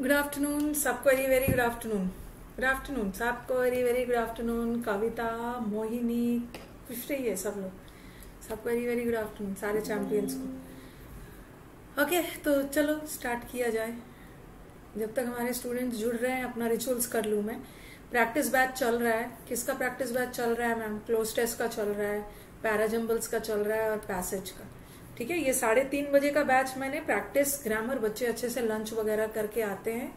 Good afternoon सबको very very good afternoon good afternoon सबको very very good afternoon Kavita, Mohini, खुश रही है सब लोग। सबको वेरी वेरी गुड आफ्टरनून सारे चैंपियंस को। ओके तो चलो स्टार्ट किया जाए। जब तक हमारे स्टूडेंट्स जुड़ रहे हैं, अपना रिचुअल्स कर लूँ मैं। प्रैक्टिस बैच चल रहा है। किसका प्रैक्टिस बैच चल रहा है मैम क्लोज टेस्ट का चल रहा है पैराजम्बल्स का चल रहा है और पैसेज का। ठीक है, ये साढ़े तीन बजे का बैच मैंने प्रैक्टिस ग्रामर बच्चे अच्छे से लंच वगैरह करके आते हैं।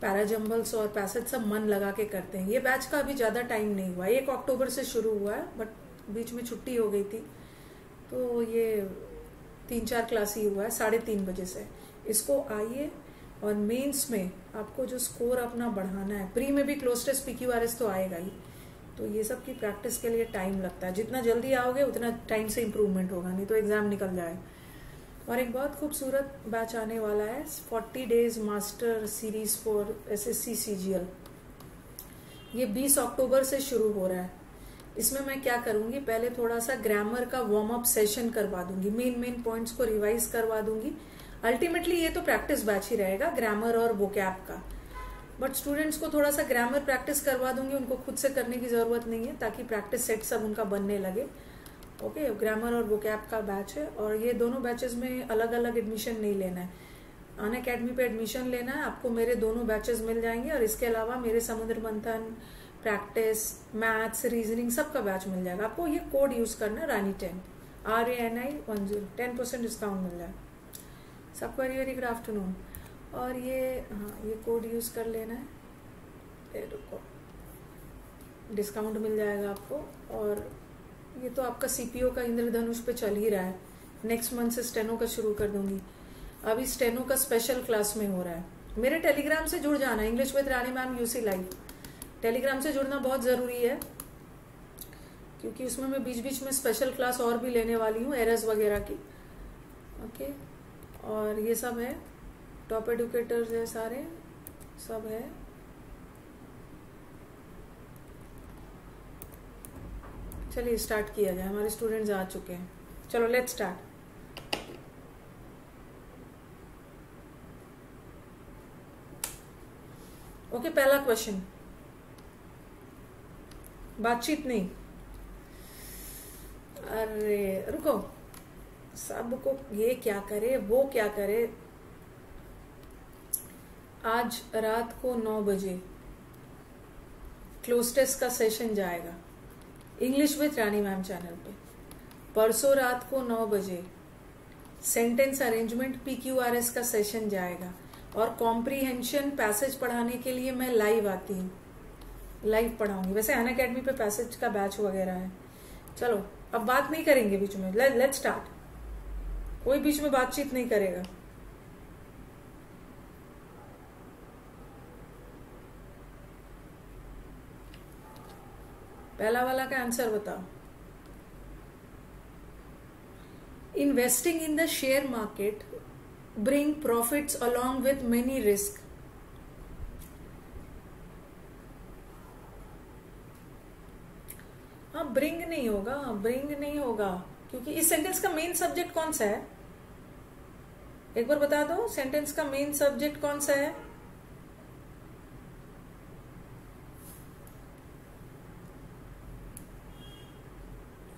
पैराजम्बल्स और पैसेज सब मन लगा के करते हैं। ये बैच का अभी ज़्यादा टाइम नहीं हुआ। एक अक्टूबर से शुरू हुआ है बट बीच में छुट्टी हो गई थी। तो ये तीन चार क्लास ही हुआ है, साढ़े तीन बजे से। इसको आइए और मेंस में आपको जो स्कोर अपना बढ़ाना है। प्री में भी close test P Q R S तो आएगा ही। तो ये सब की प्रैक्टिस के लिए टाइम लगता है। जितना जल्दी आओगे, उतना टाइम से इम्प्रूवमेंट होगा, नहीं तो एग्ज़ाम निकल जाए। और एक बहुत खूबसूरत बैच आने वाला है 40 days master series for S S C C G L ये 20 अक्टूबर से शुरू हो रहा है। इसमें मैं क्या करूँगी? पहले थोड़ा सा ग्रामर का वार्म अप सेशन करवा दूँगी। मेन मेन पॉइंट्स को रिवाइज करवा दूँगी। अल्टीमेटली ये तो प्रैक्टिस बैच ही रहेगा ग्रामर और वोकैप का। बट स्टूडेंट्स को थोड़ा सा ग्रामर प्रैक्टिस करवा दूँगी, उनको खुद से करने की ज़रूरत नहीं है, ताकि प्रैक्टिस सेट सब उनका बनने लगे। ओके ग्रामर और कैप का बैच है, और ये दोनों बैचेस में अलग अलग एडमिशन नहीं लेना है। अन अकेडमी पे एडमिशन लेना है, आपको मेरे दोनों बैचेस मिल जाएँगे, और इसके अलावा मेरे Samudra Manthan practice maths reasoning सबका बैच मिल जाएगा। आपको ये कोड यूज़ करना है, Rani ten. R A N I one zero ten percent discount मिल जाएगा सबको वेरी वेरी गुड आफ्टरनून और ये हाँ ये कोड यूज़ कर लेना है। रुको। डिस्काउंट मिल जाएगा आपको और ये तो आपका सीपीओ का इंद्रधनुष पे चल ही रहा है। नेक्स्ट मंथ से स्टेनो का शुरू कर दूँगी। अभी स्टेनो का स्पेशल क्लास में हो रहा है। मेरे टेलीग्राम से जुड़ जाना। इंग्लिश विद रानी मैम यूसी लाइव टेलीग्राम से जुड़ना बहुत ज़रूरी है, क्योंकि उसमें मैं बीच बीच में स्पेशल क्लास और भी लेने वाली हूँ एरस वगैरह की। ओके और ये सब है। टॉप एडुकेटर्स है सारे, सब है। चलिए स्टार्ट किया जाए, हमारे स्टूडेंट्स आ चुके हैं। चलो लेट स्टार्ट ओके पहला क्वेश्चन बातचीत नहीं। अरे, रुको। सबको ये क्या करे, वो क्या करे आज रात को नौ बजे क्लोज टेस्ट का सेशन जाएगा, English with Rani ma'am channel पे। परसों रात को नौ बजे sentence arrangement P Q R S का सेशन जाएगा और कॉम्प्रीहेंशन पैसेज पढ़ाने के लिए मैं लाइव आती हूँ। लाइव पढ़ाऊँगी। वैसे अन अकेडमी पे पैसेज का बैच वगैरह है। चलो, अब बात नहीं करेंगे बीच में। लेट स्टार्ट कोई बीच में बातचीत नहीं करेगा। पहला वाला का आंसर बताओ। Investing in the share market bring profits along with many risk हाँ ब्रिंग नहीं होगा ब्रिंग नहीं होगा, क्योंकि इस सेंटेंस का मेन सब्जेक्ट कौन सा है? एक बार बता दो सेंटेंस का मेन सब्जेक्ट कौन सा है?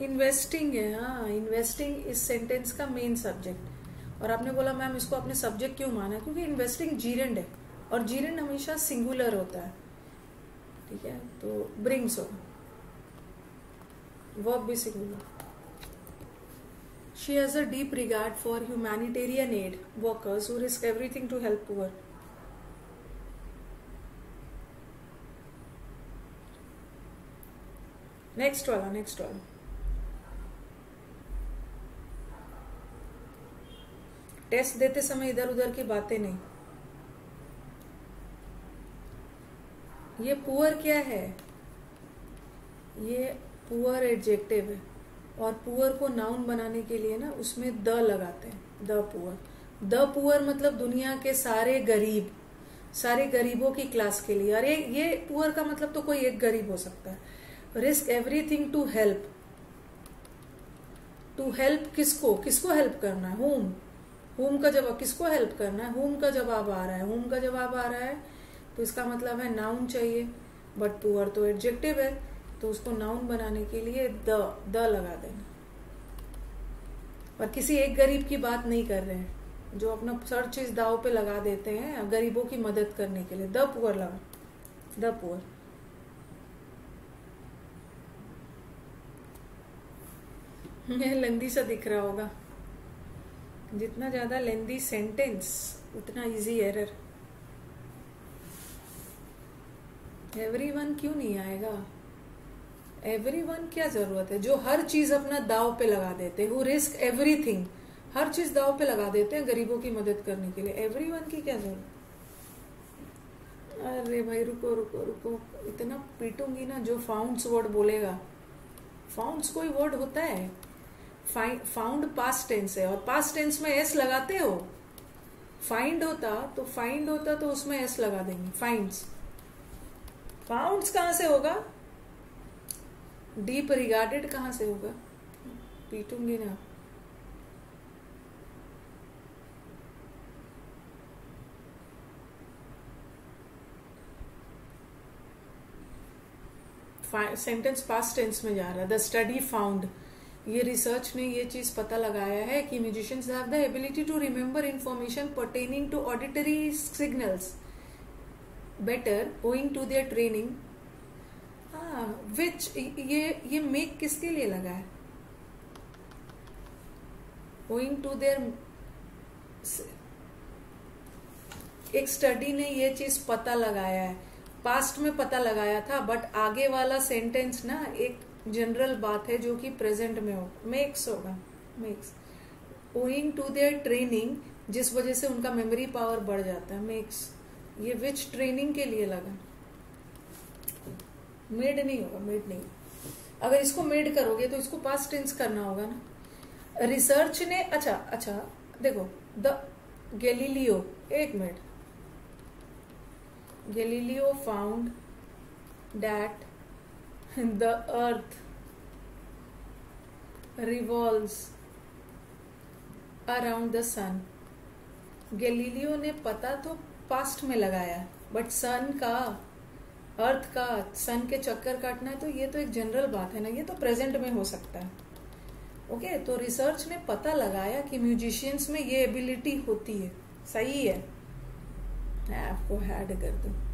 इन्वेस्टिंग है हाँ इन्वेस्टिंग इस सेंटेंस का मेन सब्जेक्ट और आपने बोला, मैम, इसको अपने सब्जेक्ट क्यों माना? क्योंकि इन्वेस्टिंग जीरेंड है, और जीरेंड हमेशा सिंगुलर होता है। ठीक है? तो ब्रिंग्स हो। वर्ब भी singular she has a deep regard for humanitarian aid workers who risk everything to help poor next वाला नेक्स्ट वाला टेस्ट देते समय इधर उधर की बातें नहीं। ये पुअर क्या है? ये पुअर एडजेक्टिव है। और पुअर को नाउन बनाने के लिए ना उसमें द लगाते हैं, द पुअर। द पुअर मतलब दुनिया के सारे गरीब, सारे गरीबों की क्लास के लिए। ये ये पुअर का मतलब तो कोई एक गरीब हो सकता है। Risk everything to help to help किसको? किसको हेल्प करना है? होम हुम का जवाब किसको हेल्प करना है? हुम का जवाब आ रहा है? हुम का जवाब आ रहा है? तो इसका मतलब है नाउन चाहिए। बट पुअर तो एडजेक्टिव है तो उसको नाउन बनाने के लिए द द लगा देना। और किसी एक गरीब की बात नहीं कर रहे हैं। जो अपना सर चीज़ दाव पे लगा देते हैं, गरीबों की मदद करने के लिए। द पुअर लगा। द पुअर लेंदी सा दिख रहा होगा। जितना ज़्यादा लेंदी सेंटेंस उतना इजी एरर एवरीवन क्यों नहीं आएगा? एवरीवन क्या ज़रूरत है? जो हर चीज़ अपना दाव पे लगा देते हैं रिस्क एवरीथिंग हर चीज़ दाव पे लगा देते हैं गरीबों की मदद करने के लिए. एवरीवन की क्या ज़रूरत? अरे भाई, रुको रुको रुको. इतना पीटूँगी ना जो फाउंड्स वर्ड बोलेगा. फाउंड्स कोई वर्ड होता है? फाउंड पास्ट टेंस है। और पास्ट टेंस में एस लगाते हो फाइंड होता तो फाइंड होता तो उसमें एस लगा देंगे फाइंड्स फाउंड्स कहाँ से होगा? डीप रिगार्डेड कहाँ से होगा? पीटूँगी ना। सेंटेंस पास्ट टेंस में जा रहा है। द स्टडी फाउंड ये रिसर्च ने ये चीज़ पता लगाया है कि musicians have the ability to remember information pertaining to auditory signals better owing to their training which ये ये मेक किसके लिए लगा है? ओइंग टू देयर एक स्टडी ने ये चीज़ पता लगाया है। पास्ट में पता लगाया था बट आगे वाला सेंटेंस ना, एक जनरल बात है जो कि प्रेजेंट में हो। मेक्स होगा। Makes owing to their training जिस वजह से उनका मेमोरी पावर बढ़ जाता है। मेक्स ये विच ट्रेनिंग के लिए लगा? मेड नहीं होगा। मेड नहीं। अगर इसको मेड करोगे तो इसको पास टेंस करना होगा ना। रिसर्च ने अच्छा अच्छा देखो द गैलीलियो एक minute Galileo found that the earth revolves around the sun Galileo ने पता तो पास्ट में लगाया बट सन का अर्थ का सन के चक्कर काटना तो ये तो एक जनरल बात है ना ये तो प्रेजेंट में हो सकता है। ओके okay, तो रिसर्च ने पता लगाया कि म्यूजिशियंस में ये एबिलिटी होती है। सही है? आपको हैड कर दू।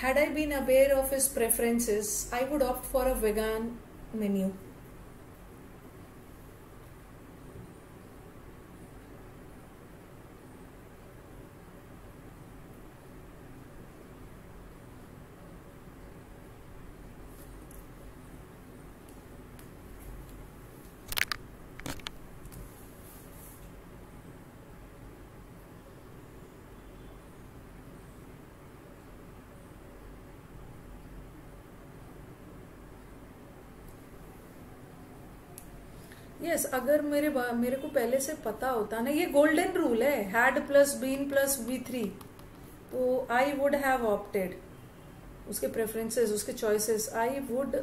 Had I been aware of his preferences, I would opt for a vegan menu. Yes yes, अगर मेरे मेरे को पहले से पता होता ना ये गोल्डन रूल है had plus been plus B three तो आई वुड हैव ऑप्टेड उसके प्रेफरेंसेस उसके choices I would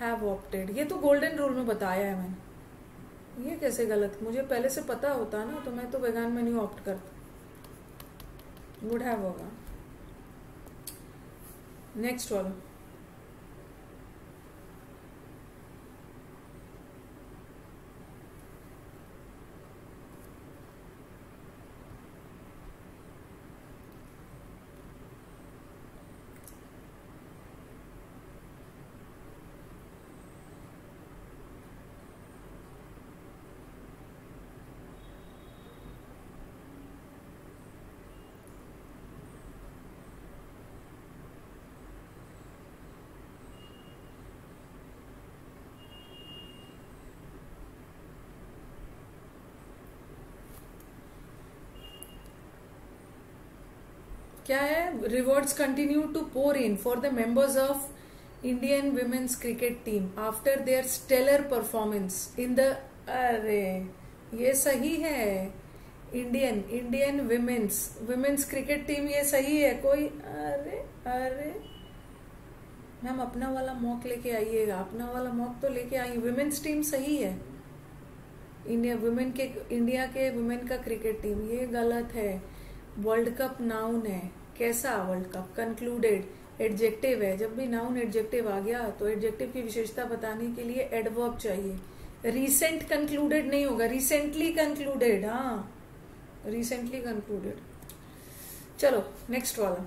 have opted ये तो गोल्डन रूल में बताया है मैंने। ये कैसे गलत? मुझे पहले से पता होता ना तो मैं तो वेगान में नहीं ऑप्ट करता। वुड हैव होगा। नेक्स्ट वाला क्या है? Rewards continue to pour in for the members of Indian women's cricket team after their stellar performance in the अरे, ये सही है। Indian Indian women's women's cricket team ये सही है। कोई, अरे अरे। मैम, अपना वाला मॉक लेके आइएगा। अपना वाला मॉक तो लेके आई। वुमेन्स टीम सही है। इंडिया वुमेन के इंडिया के वुमेन का क्रिकेट टीम ये गलत है। वर्ल्ड कप नाउन है। कैसा वर्ल्ड कप? कंक्लूडेड एडजेक्टिव है। जब भी नाउन एडजेक्टिव आ गया तो एडजेक्टिव की विशेषता बताने के लिए एडवर्ब चाहिए। रिसेंट कंक्लूडेड नहीं होगा। रिसेंटली कंक्लूडेड हाँ। रिसेंटली कंक्लूडेड चलो नेक्स्ट वाला।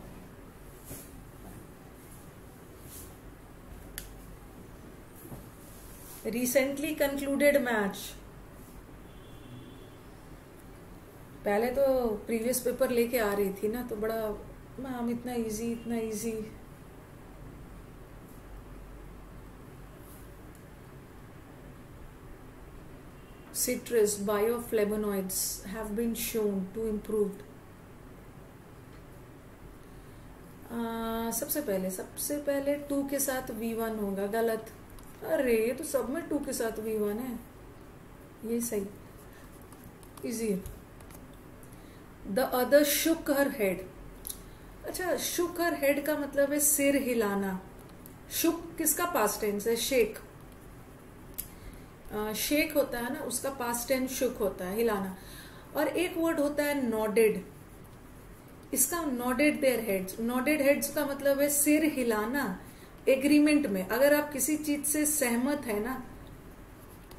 रिसेंटली कंक्लूडेड मैच पहले तो प्रीवियस पेपर लेके आ रही थी ना तो बड़ा मैम इतना इजी इतना easy citrus, bioflavonoids have been shown to improve सबसे पहले सबसे पहले टू के साथ वी वन होगा, गलत। अरे, ये तो सब में टू के साथ वी वन है। ये सही। Easy the other shook her head अच्छा शुक हर हेड का मतलब है सिर हिलाना। शुक किसका पास्ट टेंस है? शेक शेक होता है ना, उसका पास टेंस शुक होता है, हिलाना। और एक वर्ड होता है नॉडेड इसका nodded their heads nodded heads का मतलब है सिर हिलाना एग्रीमेंट में। अगर आप किसी चीज़ से सहमत है ना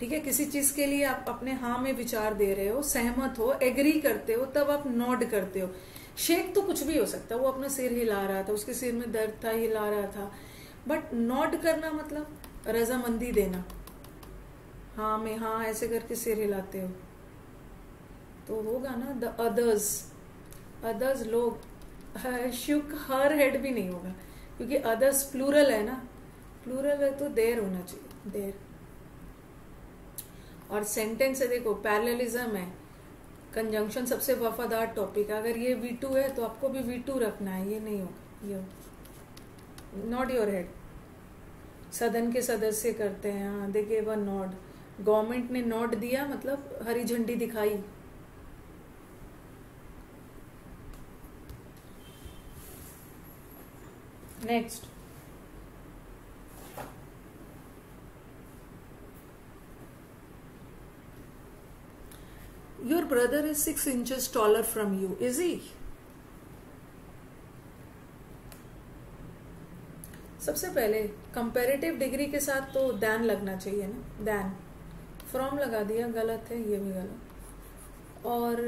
ठीक है? किसी चीज़ के लिए आप अपने हाँ में विचार दे रहे हो, सहमत हो एग्री करते हो, तब आप नॉड करते हो। शेक तो कुछ भी हो सकता है, वो अपना सिर हिला रहा था, उसके सिर में दर्द था, हिला रहा था। बट नॉड करना मतलब रजामंदी देना। हाँ में हाँ ऐसे करके सिर हिलाते हो। तो होगा ना द अदर्स अदर्स लोग, शुक, हर हेड भी नहीं होगा। क्योंकि अदर्स प्लूरल है ना। प्लूरल है तो देर होना चाहिए, देर। और सेंटेंस है, देखो पैरेललिज्म है कंजंक्शन सबसे वफादार टॉपिक अगर ये वी टू है तो आपको भी वी टू रखना है, ये नहीं होगा, ये नॉट योर हेड सदन के सदस्य करते हैं हाँ देखिए वन नॉड गवर्नमेंट ने नॉट दिया मतलब हरी झंडी दिखाई। Next your brother is six inches taller from you is he सबसे पहले कंपेरेटिव डिग्री के साथ तो दैन लगना चाहिए ना दैन फ्रॉम लगा दिया, गलत है, ये भी गलत। और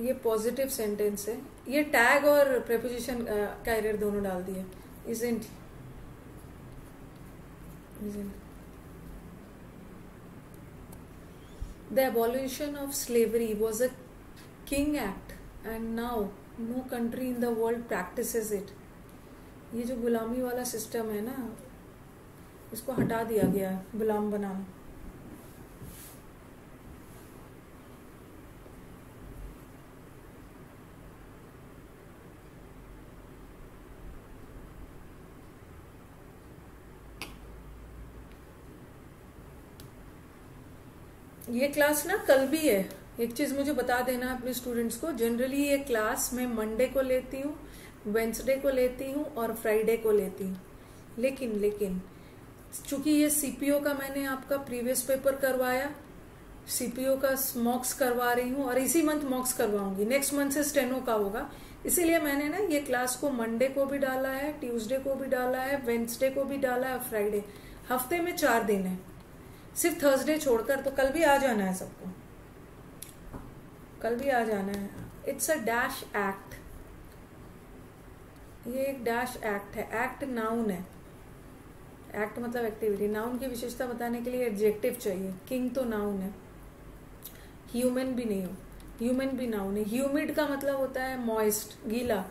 ये पॉजिटिव सेंटेंस है। ये टैग और प्रेपोजिशन कैरियर दोनों डाल दिए। Is it the abolition of slavery was a King Act and now no country in the world practices it. ये जो गुलामी वाला सिस्टम है ना इसको हटा दिया गया है गुलाम बनाना ये क्लास ना कल भी है। एक चीज़ मुझे बता देना अपने स्टूडेंट्स को। जनरली ये क्लास मैं मंडे को लेती हूँ वेंसडे को लेती हूँ और फ्राइडे को लेती हूँ। लेकिन लेकिन, चूँकि ये सीपीओ का मैंने आपका प्रीवियस पेपर करवाया सीपीओ का मॉक्स करवा रही हूँ और इसी मंथ मॉक्स करवाऊँगी। नेक्स्ट मंथ से स्टेनो का होगा। इसीलिए मैंने ना ये क्लास को मंडे को भी डाला है ट्यूसडे को भी डाला है वेंसडे को भी डाला है फ्राइडे हफ़्ते में चार दिन है। सिर्फ़ थर्सडे छोड़कर तो कल भी आ जाना है सबको। कल भी आ जाना है। इट्स अ डैश एक्ट ये एक डैश एक्ट है। एक्ट नाउन है। एक्ट मतलब एक्टिविटी नाउन की विशेषता बताने के लिए एडजेक्टिव चाहिए। किंग तो नाउन है। ह्यूमन भी नहीं हो। ह्यूमन भी नाउन है। ह्यूमिड का मतलब होता है मॉइस्ट गीला।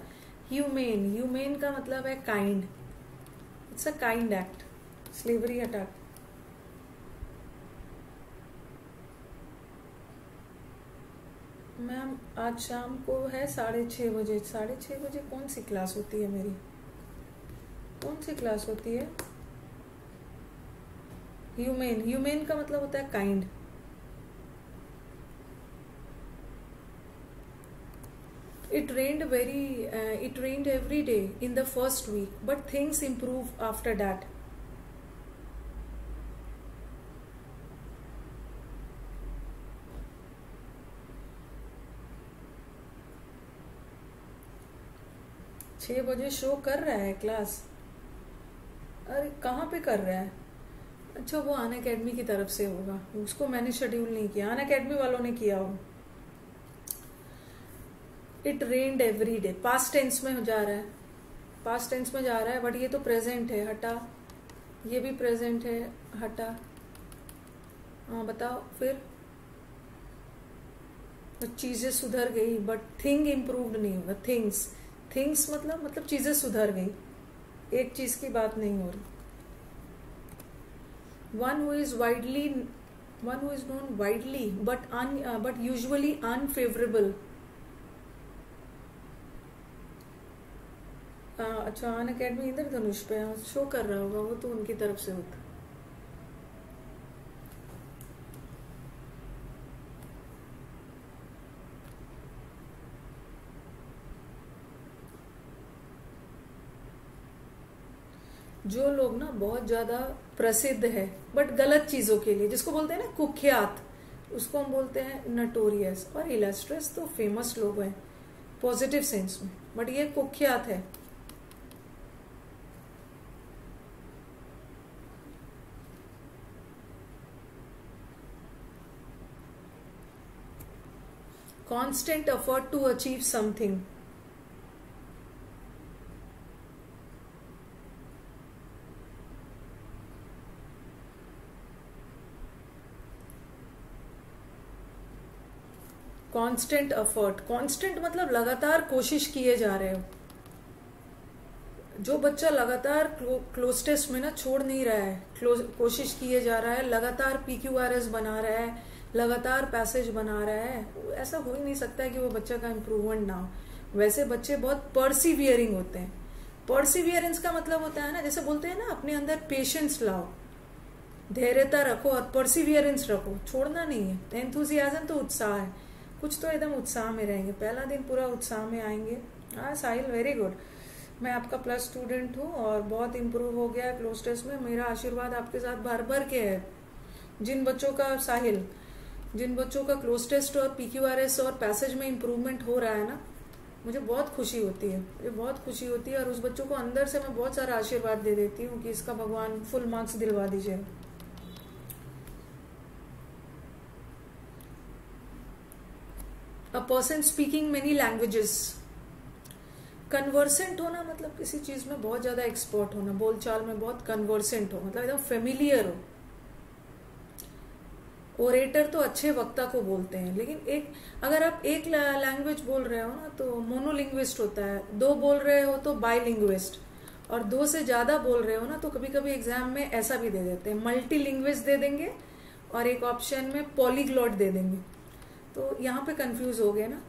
ह्यूमेन ह्यूमेन का मतलब है kind it's a kind act slavery attack ma'am, आज शाम को है साढ़े छः बजे। साढ़े छः बजे कौन सी क्लास होती है मेरी? कौन सी क्लास होती है? ह्यूमेन ह्यूमेन का मतलब होता है kind it rained very it rained every day in the first week but things improve after that छह बजे शो कर रहा है क्लास। अरे, कहाँ पे कर रहा है? अच्छा वो आन अकेडमी की तरफ़ से होगा। उसको मैंने शेड्यूल नहीं किया। आन अकेडमी वालों ने किया हो it rained every day past tense में जा रहा है। पास्ट टेंस में जा रहा है बट ये तो प्रेजेंट है। हटा। ये भी प्रेजेंट है। हटा। हाँ बताओ। फिर? चीज़ें सुधर गई बट थिंग इम्प्रूव्ड नहीं होगा थिंग्स थिंग्स मतलब मतलब चीज़ें सुधर गई। एक चीज़ की बात नहीं हो रही। One is widely one who is known widely but un, uh, but usually unfavorable. अच्छा अन अकेडमी इधर धनुष पे शो कर रहा होगा वो तो उनकी तरफ़ से होता जो लोग ना बहुत ज़्यादा प्रसिद्ध है बट गलत चीज़ों के लिए, जिसको बोलते हैं ना कुख्यात, उसको हम बोलते हैं नटोरियस और इलेस्ट्रस तो फ़ेमस लोग हैं पॉजिटिव सेंस में बट ये कुख्यात है। Constant effort to achieve something constant effort constant मतलब लगातार कोशिश किए जा रहे हो। जो बच्चा लगातार क्लोज टेस्ट में ना छोड़ नहीं रहा है कोशिश किए जा रहा है, लगातार पीक्यूआरएस बना रहा है, लगातार पैसेज बना रहा है ऐसा हो ही नहीं सकता है कि वो बच्चा का इम्प्रूवमेंट ना हो। वैसे बच्चे बहुत परसिवियरिंग होते हैं। परसिवियरेंस का मतलब होता है ना, जैसे बोलते हैं ना, अपने अंदर पेशेंस लाओ। धैर्यता रखो और परसिवियरेंस रखो। छोड़ना नहीं है। एंथुजियाजम तो उत्साह है। कुछ तो एकदम उत्साह में रहेंगे। पहला दिन पूरा उत्साह में आएँगे। हाँ साहिल वेरी गुड मैं आपका प्लस स्टूडेंट हूँ और बहुत इम्प्रूव हो गया है क्लोज टेस्ट में। मेरा आशीर्वाद आपके साथ भर भर के है। जिन बच्चों का साहिल, जिन बच्चों का क्लोज टेस्ट और पीक्यूआरएस और पैसेज में इम्प्रूवमेंट हो रहा है ना, मुझे बहुत खुशी होती है। मुझे बहुत खुशी होती है और उस बच्चों को अंदर से मैं बहुत सारा आशीर्वाद दे देती हूँ कि इसका भगवान फुल मार्क्स दिलवा दीजिए। A person speaking many languages conversant होना मतलब किसी चीज़ में बहुत ज़्यादा एक्सपर्ट होना, बोलचाल में बहुत कन्वर्सेंट हो मतलब एकदम फेमिलियर हो। ओरेटर तो अच्छे वक्ता को बोलते हैं, लेकिन एक, अगर आप एक लैंग्वेज बोल रहे हो ना तो मोनोलिंग्विस्ट होता है। दो बोल रहे हो तो बाईलिंग्विस्ट और दो से ज़्यादा बोल रहे हो ना तो कभी कभी एग्ज़ाम में ऐसा भी दे देते हैं। मल्टी दे देंगे, और एक ऑप्शन में पॉलीग्लॉट दे देंगे। तो यहाँ पे कंफ्यूज हो गए ना,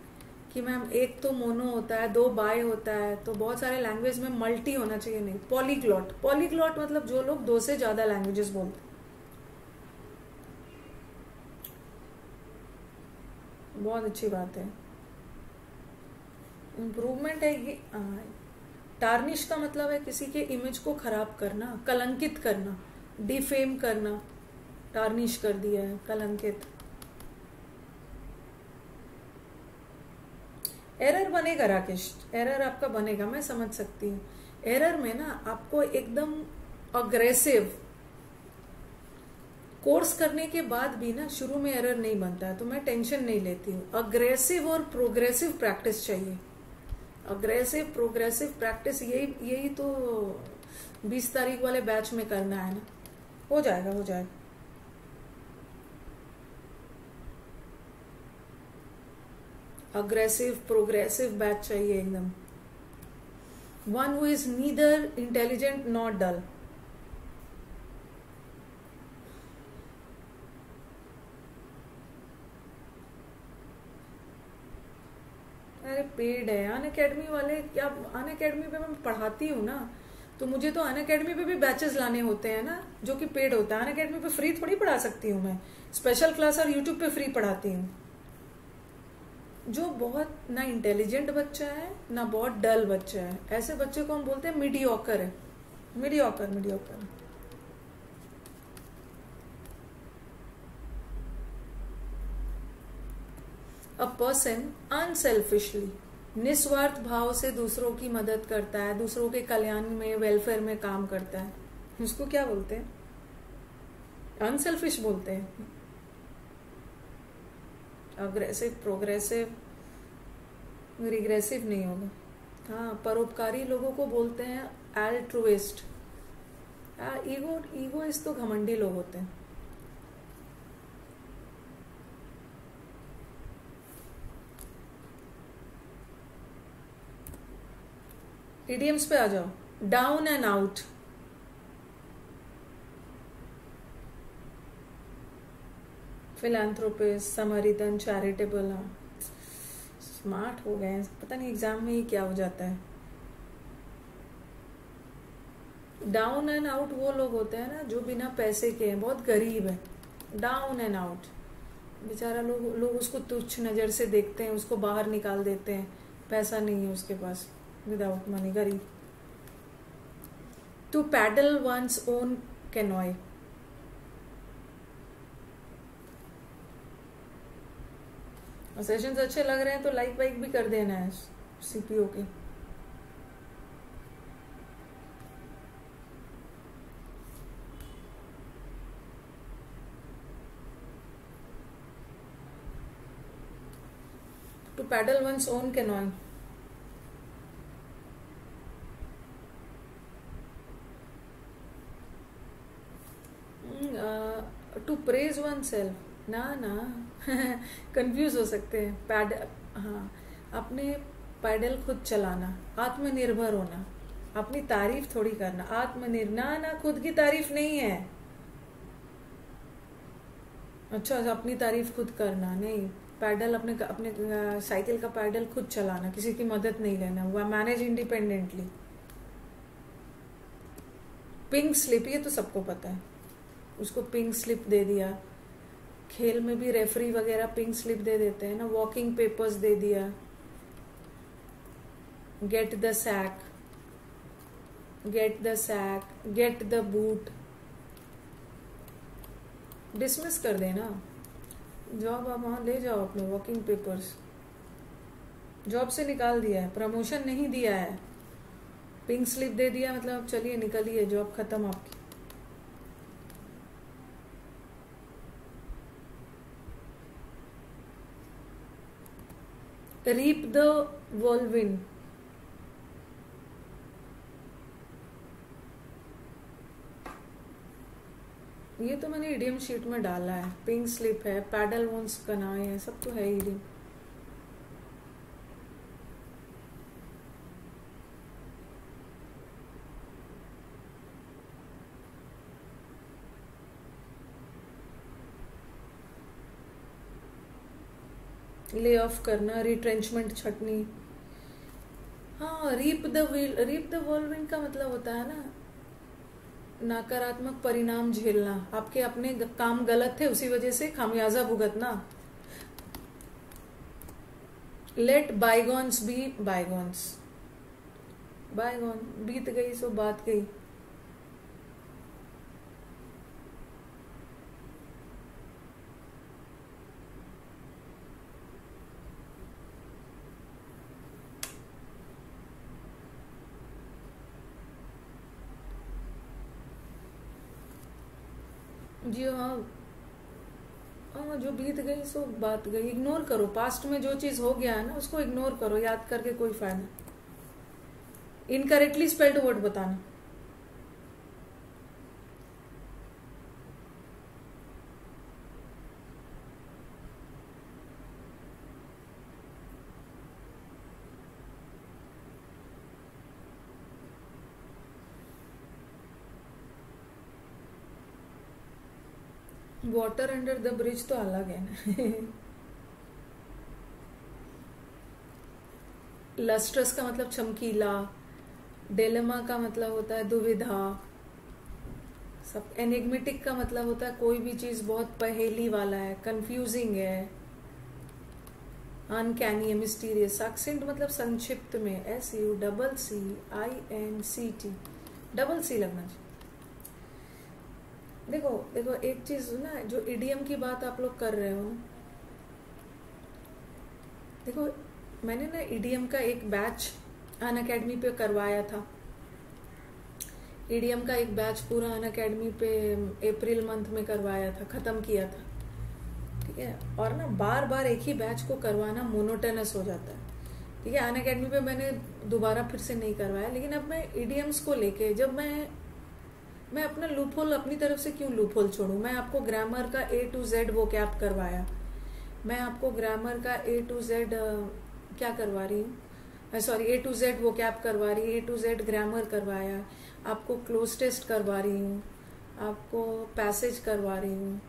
कि मैम एक तो मोनो होता है, दो बाय होता है तो बहुत सारे लैंग्वेज में मल्टी होना चाहिए नहीं पॉलीग्लॉट पॉलीग्लॉट मतलब जो लोग दो से ज़्यादा लैंग्वेजेस बोलते बहुत अच्छी बात है। इम्प्रूवमेंट है ये टार्निश का मतलब है किसी के इमेज को खराब करना, कलंकित करना डिफेम करना टार्निश कर दिया है, कलंकित। एरर बनेगा, राकेश। एरर आपका बनेगा, मैं समझ सकती हूँ। एरर में ना आपको एकदम अग्रेसिव कोर्स करने के बाद भी ना शुरू में एरर नहीं बनता है तो मैं टेंशन नहीं लेती हूँ। अग्रेसिव और प्रोग्रेसिव प्रैक्टिस चाहिए। अग्रेसिव प्रोग्रेसिव प्रैक्टिस यही यही तो बीस तारीख वाले बैच में करना है ना। हो जाएगा हो जाएगा। अग्रेसिव प्रोग्रेसिव बैच चाहिए एकदम one who is neither intelligent not dull अरे पेड है अन अकेडमी वाले क्या अन अकेडमी पे मैं पढ़ाती हूँ ना तो मुझे तो अन अकेडमी पे भी बैचेस लाने होते हैं ना, जो कि पेड होता है। अन अकेडमी पे फ्री थोड़ी पढ़ा सकती हूँ मैं। स्पेशल क्लास और यूट्यूब पे फ्री पढ़ाती हूँ। जो बहुत ना इंटेलिजेंट बच्चा है, ना बहुत डल बच्चा है। ऐसे बच्चे को हम बोलते हैं मीडियोकर है। Mediocre mediocre a person unselfishly निस्वार्थ भाव से दूसरों की मदद करता है, दूसरों के कल्याण में वेलफेयर में काम करता है। उसको क्या बोलते हैं? अनसेल्फिश बोलते हैं। अग्रेसिव प्रोग्रेसिव रिग्रेसिव नहीं होगा। हाँ परोपकारी लोगों को बोलते हैं एल्ट्रुइस्ट ईगो ईगो इस तो घमंडी लोग होते हैं। इडियम्स पे आ जाओ। Down and out philanthropist Samaritan charitable smart हो गए पता नहीं एग्ज़ाम में ही क्या हो जाता है। डाउन एंड आउट वो लोग होते हैं ना, जो बिना पैसे के हैं, बहुत गरीब है। डाउन एंड आउट बेचारा लोग लोग उसको तुच्छ नज़र से देखते हैं, उसको बाहर निकाल देते हैं। पैसा नहीं है उसके पास, without money gari to paddle one's own sessions अच्छे लग रहे हैं तो लाइक वाइक भी कर देना है सीपीओ के। to paddle one's own canoe to praise one self ना ना। कंफ्यूज हो सकते हैं। पैड हाँ। अपने पैडल खुद चलाना, आत्मनिर्भर होना, अपनी तारीफ़ थोड़ी करना। आत्मनिर्भर ना ना, खुद की तारीफ़ नहीं है। अच्छा अपनी तारीफ़ खुद करना, नहीं। पैडल अपने अपने साइकिल का पैडल खुद चलाना, किसी की मदद नहीं लेना। वो मैनेज इंडिपेंडेंटली पिंक स्लिप ये तो सबको पता है। उसको पिंक स्लिप दे दिया। खेल में भी रेफरी वगैरह पिंक स्लिप दे देते हैं ना वॉकिंग पेपर्स दे दिया। Get the sack get the sack get the boot dismiss कर देना। जॉब आप वहाँ ले जाओ अपने वॉकिंग पेपर्स जॉब से निकाल दिया है। प्रमोशन नहीं दिया है। पिंक स्लिप दे दिया मतलब चलिए, निकलिए जॉब खत्म आपकी। Reap the whirlwind. ये तो मैंने ईडीएम शीट में डाला है. पिंक स्लिप है पैडल वोन्स बनाए हैं सब तो है ईडीएम ले ऑफ़ करना रिट्रेंचमेंट छटनी। हाँ reap the wheel reap the whirlwind का मतलब होता है ना, नकारात्मक परिणाम झेलना। आपके अपने काम गलत थे, उसी वजह से खामियाजा भुगतना। Let bygones be bygones bygone बीत गई, सो बात गई। जी हाँ। हाँ जो बीत गई, सो बात गई। इग्नोर करो। पास्ट में जो चीज़ हो गया है ना, उसको इग्नोर करो। याद करके कोई फ़ायदा इनकरेक्टली स्पेल्ड वर्ड बताना। वाटर अंडर द ब्रिज तो अलग है लस्ट्रस का मतलब चमकीला डेलेमा का मतलब होता है दुविधा, सब एनिग्मेटिक का मतलब होता है कोई भी चीज़ बहुत पहेली वाला है कंफ्यूजिंग है अनकैनी है मिस्टीरियस सक्सेंट मतलब संक्षिप्त में S U double C I N C T double C लगना चाहिए। देखो देखो, एक चीज़ ना, जो ईडीएम की बात आप लोग कर रहे हो देखो, मैंने ना ईडीएम का एक बैच अन अकेडमी पे करवाया था। ईडीएम का एक बैच पूरा अन अकेडमी पे अप्रैल मंथ में करवाया था, खत्म किया था। ठीक है? और ना बार बार एक ही बैच को करवाना मोनोटनस हो जाता है। ठीक है? अन अकेडमी पे मैंने दोबारा फिर से नहीं करवाया, लेकिन अब मैं ईडीएम्स को लेके, जब मैं मैं अपना लूप होल अपनी तरफ़ से क्यों लूप होल छोड़ू? मैं आपको ग्रामर का ए टू जेड वो कैप करवाया। मैं आपको ग्रामर का ए टू जेड क्या करवा रही हूँ? सॉरी ए टू जेड वो कैप करवा रही ए टू जेड ग्रामर करवाया। आपको क्लोज टेस्ट करवा रही हूँ। आपको पैसेज करवा रही हूँ।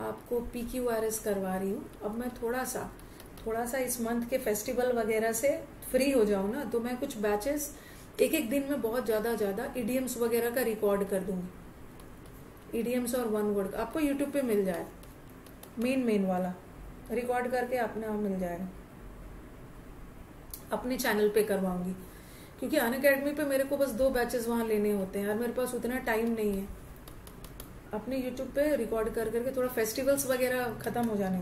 आपको पी क्यू आर एस करवा रही हूँ। अब मैं थोड़ा सा थोड़ा सा इस मंथ के फेस्टिवल वगैरह से फ्री हो जाऊँ ना तो मैं कुछ बैचेस एक एक दिन में बहुत ज़्यादा ज़्यादा ईडीएम्स वगैरह का रिकॉर्ड कर दूँगी। ईडीएम्स और वन वर्ड आपको यूट्यूब पे मिल जाए। मेन मेन वाला। रिकॉर्ड करके अपने आप मिल जाएगा। अपने चैनल पे करवाऊँगी। क्योंकि अन अकेडमी पे मेरे को बस दो बैचेस वहाँ लेने होते हैं। और मेरे पास उतना टाइम नहीं है। अपने यूट्यूब पे रिकॉर्ड कर करके थोड़ा फेस्टिवल्स वगैरह खत्म हो जाने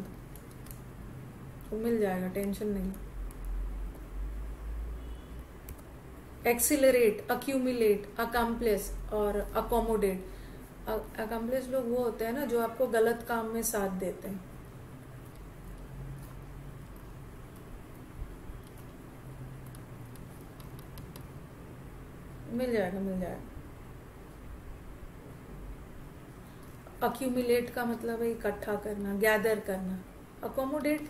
तो मिल जाएगा टेंशन नहीं। एक्सिलरेट अक्यूमिलेट अकम्प्लेस और अकोमोडेट अकम्प्लेस लोग वो होते हैं ना जो आपको गलत काम में साथ देते हैं। मिल जाएगा मिल जाएगा। अक्यूमिलेट का मतलब है इकट्ठा करना गैदर करना अकोमोडेट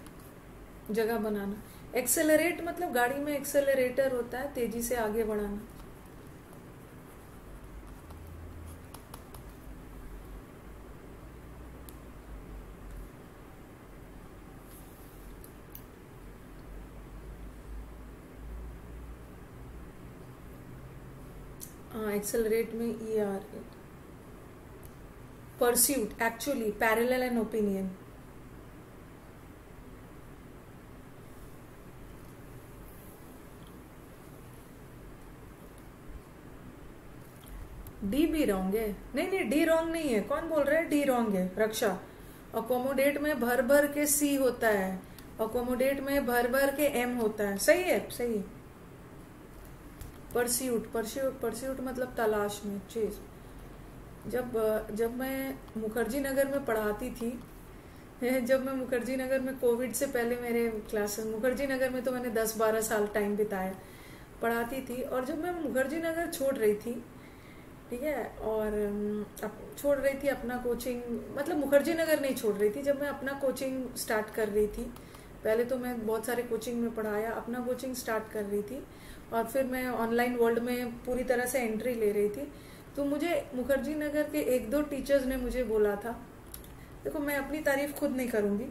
जगह बनाना। एक्सेलरेट मतलब गाड़ी में एक्सेलरेटर होता है, तेज़ी से आगे बढ़ाना। हाँ एक्सेलरेट में E R pursuit actually parallel and opinion D भी रॉन्ग है। नहीं नहीं, डी रॉन्ग नहीं है। कौन बोल रहा है? डी रॉन्ग है। रक्षा। अकोमोडेट में भर भर के सी होता है। अकोमोडेट में भर भर के एम होता है। सही है? सही परस्यूट। परस्यूट परस्यूट मतलब तलाश में। चीज़। जब जब मैं मुखर्जी नगर में पढ़ाती थी, जब मैं मुखर्जी नगर में कोविड से पहले मेरे क्लासेस मुखर्जी नगर में तो मैंने 10-12 साल टाइम बिताया। पढ़ाती थी और जब मैं मुखर्जी नगर छोड़ रही थी ठीक है? और छोड़ रही थी अपना कोचिंग मतलब मुखर्जी नगर नहीं छोड़ रही थी, जब मैं अपना कोचिंग स्टार्ट कर रही थी। पहले तो मैं बहुत सारे कोचिंग में पढ़ाया, अपना कोचिंग स्टार्ट कर रही थी। और फिर मैं ऑनलाइन वर्ल्ड में पूरी तरह से एंट्री ले रही थी। तो मुझे मुखर्जी नगर के एक दो टीचर्स ने मुझे बोला था, देखो, मैं अपनी तारीफ़ खुद नहीं करूँगी।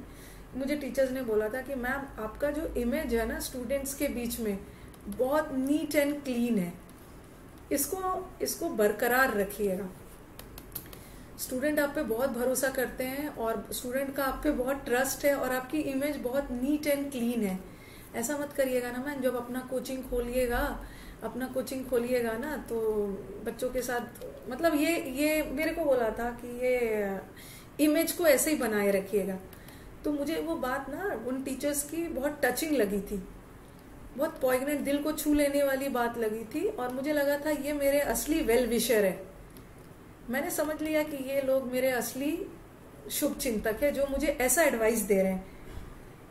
मुझे टीचर्स ने बोला था कि, मैम, आपका जो इमेज है ना स्टूडेंट्स के बीच में, बहुत नीट एंड क्लीन है। इसको इसको बरकरार रखिएगा। स्टूडेंट आप पे बहुत भरोसा करते हैं और स्टूडेंट का आप पे बहुत ट्रस्ट है और आपकी इमेज बहुत नीट एंड क्लीन है। ऐसा मत करिएगा ना मैम, जब अपना कोचिंग खोलिएगा, अपना कोचिंग खोलिएगा ना तो बच्चों के साथ मतलब ये ये मेरे को बोला था कि ये इमेज को ऐसे ही बनाए रखिएगा। तो मुझे वो बात ना उन टीचर्स की बहुत टचिंग लगी थी। बहुत पॉइगनेंट दिल को छू लेने वाली बात लगी थी और मुझे लगा था, ये मेरे असली वेल विशर है। मैंने समझ लिया कि ये लोग मेरे असली शुभ चिंतक है, जो मुझे ऐसा एडवाइस दे रहे हैं।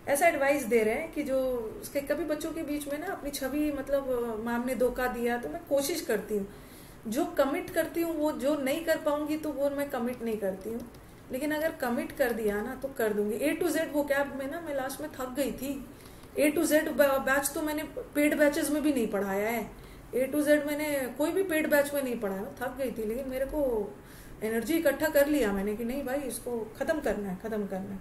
ऐसा एडवाइस दे रहे हैं कि जो उसके कभी बच्चों के बीच में ना अपनी छवि मतलब मैम ने धोखा दिया तो मैं कोशिश करती हूँ। जो कमिट करती हूँ, वो जो नहीं कर पाऊँगी तो वो मैं कमिट नहीं करती हूँ। लेकिन अगर कमिट कर दिया ना तो कर दूँगी। ए टू जेड वो कैब में ना, मैं लास्ट में थक गई थी। ए टू जेड बैच तो मैंने पेड बैचेस में भी नहीं पढ़ाया है। ए टू जेड मैंने कोई भी पेड बैच में नहीं पढ़ाया। थक गई थी, लेकिन मेरे को एनर्जी इकट्ठा कर लिया मैंने कि नहीं भाई, इसको खत्म करना है, खत्म करना है।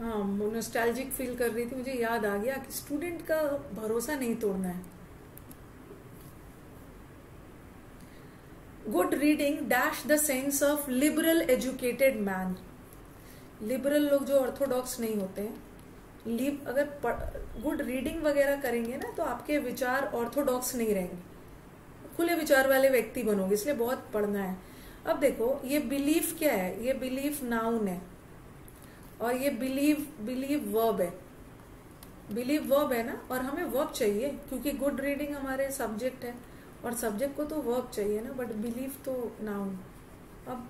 हाँ नोस्टैल्जिक फील कर रही थी, मुझे याद आ गया कि स्टूडेंट का भरोसा नहीं तोड़ना है। Good reading dash the sense of liberal educated man liberal लोग जो ऑर्थोडॉक्स नहीं होते हैं अगर गुड रीडिंग वगैरह करेंगे ना तो आपके विचार ऑर्थोडॉक्स नहीं रहेंगे। खुले विचार वाले व्यक्ति बनोगे, इसलिए बहुत पढ़ना है। अब देखो, ये बिलीफ क्या है? ये बिलीफ नाउन है। और ये बिलीव बिलीव वर्ब है। बिलीव वर्ब है ना? और हमें वर्ब चाहिए, क्योंकि गुड रीडिंग हमारे सब्जेक्ट है। और सब्जेक्ट को तो वर्ब चाहिए ना बट बिलीव तो नाउन अब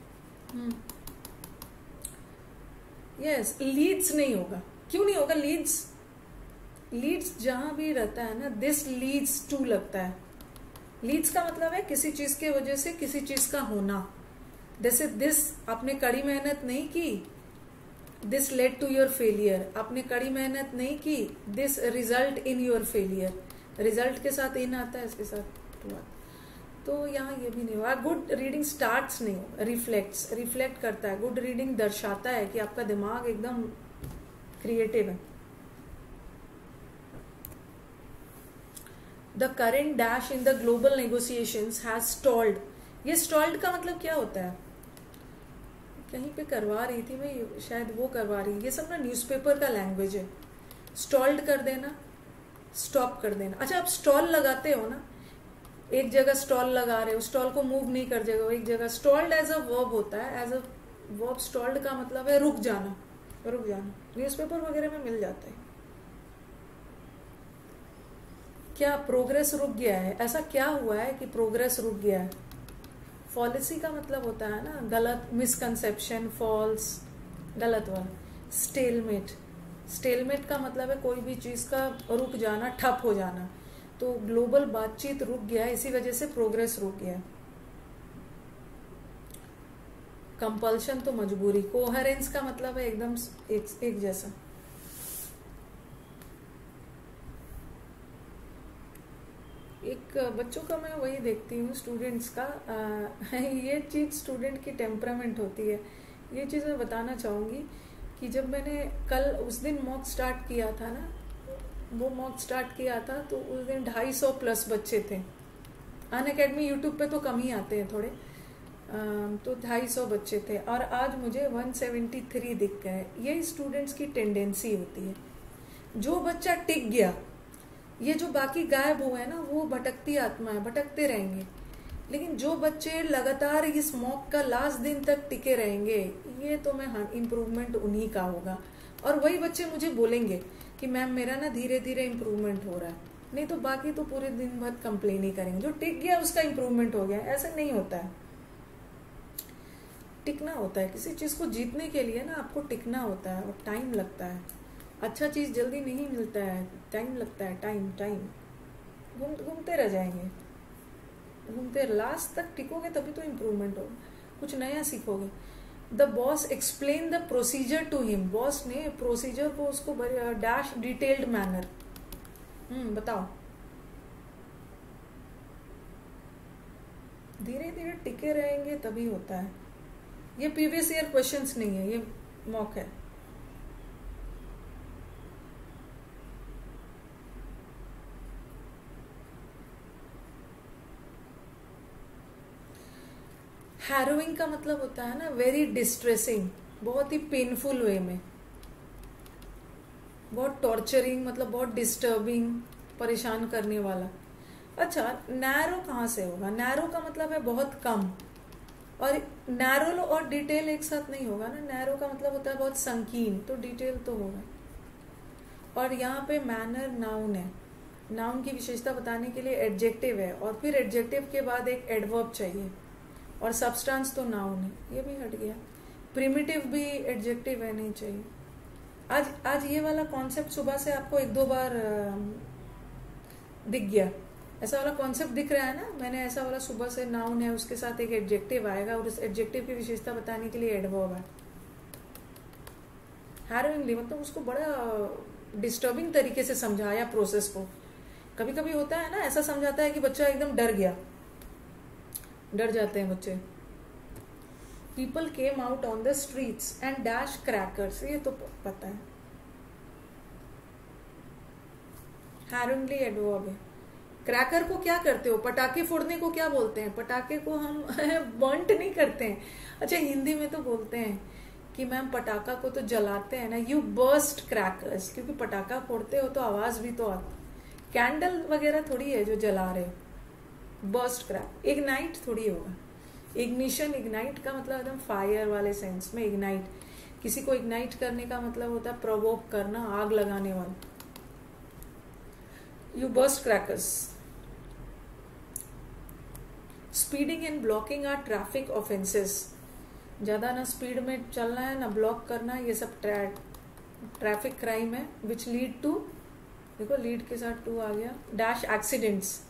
यस hmm. लीड्स नहीं होगा। क्यों नहीं होगा लीड्स लीड्स जहाँ भी रहता है ना दिस लीड्स टू लगता है। लीड्स का मतलब है किसी चीज़ के वजह से किसी चीज़ का होना। जैसे दिस आपने कड़ी मेहनत नहीं की this led to your failure आपने कड़ी मेहनत नहीं की this result in your failure result के साथ इन आता है, इसके साथ टू आता तो यहाँ ये भी नहीं होगा गुड रीडिंग स्टार्ट नहीं होगा रिफ्लेक्ट्स रिफ्लेक्ट करता है। गुड रीडिंग दर्शाता है कि आपका दिमाग एकदम क्रिएटिव है the current dash in the global negotiation has stalled ये स्टॉल्ड का मतलब क्या होता है? कहीं पे करवा रही थी मैं, शायद वो करवा रही ये सब ना न्यूज़पेपर का लैंग्वेज है। स्टॉल्ड कर देना स्टॉप कर देना। अच्छा आप स्टॉल लगाते हो ना, एक जगह स्टॉल लगा रहे हो स्टॉल को मूव नहीं कर जाएगा एक जगह। स्टॉल्ड एज अ वर्ब होता है एज अ वर्ब स्टॉल्ड का मतलब है रुक जाना रुक जाना। न्यूज़पेपर वगैरह में मिल जाता है। क्या प्रोग्रेस रुक गया है? ऐसा क्या हुआ है कि प्रोग्रेस रुक गया है? फॉलिसी का मतलब होता है ना, गलत मिसकंसेप्शन फॉल्स गलत वाला। स्टेलमेट स्टेलमेट का मतलब है कोई भी चीज़ का रुक जाना, ठप हो जाना। तो ग्लोबल बातचीत रुक गया है, इसी वजह से प्रोग्रेस रुक गया कंपल्शन तो मजबूरी कोहरेंस का मतलब है एकदम एक, एक जैसा। एक बच्चों का मैं वही देखती हूँ स्टूडेंट्स का आ, ये चीज़ स्टूडेंट की टेम्परामेंट होती है। ये चीज़ मैं बताना चाहूँगी कि जब मैंने कल उस दिन मॉक स्टार्ट किया था ना वो मॉक स्टार्ट किया था तो उस दिन ढाई सौ प्लस बच्चे थे। अन अकेडमी यूट्यूब पे तो कम ही आते हैं थोड़े। तो ढाई सौ बच्चे थे और आज मुझे वन सेवेंटी थ्री दिख गए यही स्टूडेंट्स की टेंडेंसी होती है। जो बच्चा टिक गया, ये जो बाकी गायब हुए हैं ना, वो भटकती आत्मा है, भटकते रहेंगे। लेकिन जो बच्चे लगातार इस मॉक का लास्ट दिन तक टिके रहेंगे, ये तो मैं हाँ इम्प्रूवमेंट उन्हीं का होगा। और वही बच्चे मुझे बोलेंगे कि, मैम, मेरा ना धीरे धीरे इम्प्रूवमेंट हो रहा है। नहीं तो बाकी तो पूरे दिन भर कंप्लेन ही करेंगे। जो टिक गया, उसका इम्प्रूवमेंट हो गया। ऐसा नहीं होता है। टिकना होता है। किसी चीज़ को जीतने के लिए ना आपको टिकना होता है और टाइम लगता है। अच्छा चीज़ जल्दी नहीं मिलता है टाइम लगता है टाइम टाइम घूम, घूमते रह जाएँगे। घूमते लास्ट तक टिकोगे तभी तो इम्प्रूवमेंट होगा। कुछ नया सीखोगे। The boss explain the procedure to him boss ने प्रोसीजर को उसको डैश डिटेल्ड मैनर हम्म बताओ। धीरे धीरे टिके रहेंगे तभी होता है। ये प्रीवियस ईयर क्वेश्चंस नहीं है, ये मॉक है। हैरोइंग का मतलब होता है ना वेरी डिस्ट्रेसिंग बहुत ही पेनफुल वे में। बहुत टॉर्चरिंग मतलब बहुत डिस्टर्बिंग परेशान करने वाला। अच्छा नैरो कहाँ से होगा? नैरो का मतलब है बहुत कम। और नैरो और डिटेल एक साथ नहीं होगा ना नैरो का मतलब होता है बहुत संकीर्ण तो डिटेल तो होगा। और यहाँ पे मैनर नाउन है। नाउन की विशेषता बताने के लिए एडजेक्टिव है, और फिर एडजेक्टिव के बाद एक एडवर्ब चाहिए, और सब्सटेंस तो नाउन है, ये भी हट गया। प्रिमिटिव भी एडजेक्टिव है, नहीं चाहिए। आज आज ये वाला कॉन्सेप्ट सुबह से आपको एक दो बार दिख गया। ऐसा वाला कॉन्सेप्ट दिख रहा है ना? मैंने ऐसा वाला सुबह से नाउन है, उसके साथ एक एडजेक्टिव आएगा और उस एडजेक्टिव की विशेषता बताने के लिए एडवर्ब है हैरोइंगली मतलब उसको बड़ा डिस्टर्बिंग तरीके से समझाया प्रोसेस को। कभी कभी होता है ना, ऐसा समझाता है कि बच्चा एकदम डर गया। डर जाते हैं बच्चे। People came out on the streets and dash crackers ये तो पता है। हैरनली एडवर्ब है क्रैकर को क्या करते हो? पटाखे फोड़ने को क्या बोलते हैं? पटाखे को हम बंट नहीं करते हैं। अच्छा हिंदी में तो बोलते हैं कि मैम, पटाखा को तो जलाते हैं ना। यू बर्स्ट क्रैकर्स क्योंकि पटाखा फोड़ते हो तो आवाज़ भी तो आती कैंडल वगैरह थोड़ी है जो जला रहे हो। बर्स्ट क्रैक इग्नाइट थोड़ी होगा। इग्निशन इग्नाइट का मतलब एकदम फायर वाले सेंस में इग्नाइट किसी को इग्नाइट करने का मतलब होता है प्रवोक करना, आग लगाने वाला। You burst crackers speeding and blocking are traffic offences ज़्यादा ना स्पीड में चलना है, ना ब्लॉक करना ये सब ट्रैफ़िक क्राइम है विच लीड टू देखो लीड के साथ टू आ गया डैश एक्सीडेंट्स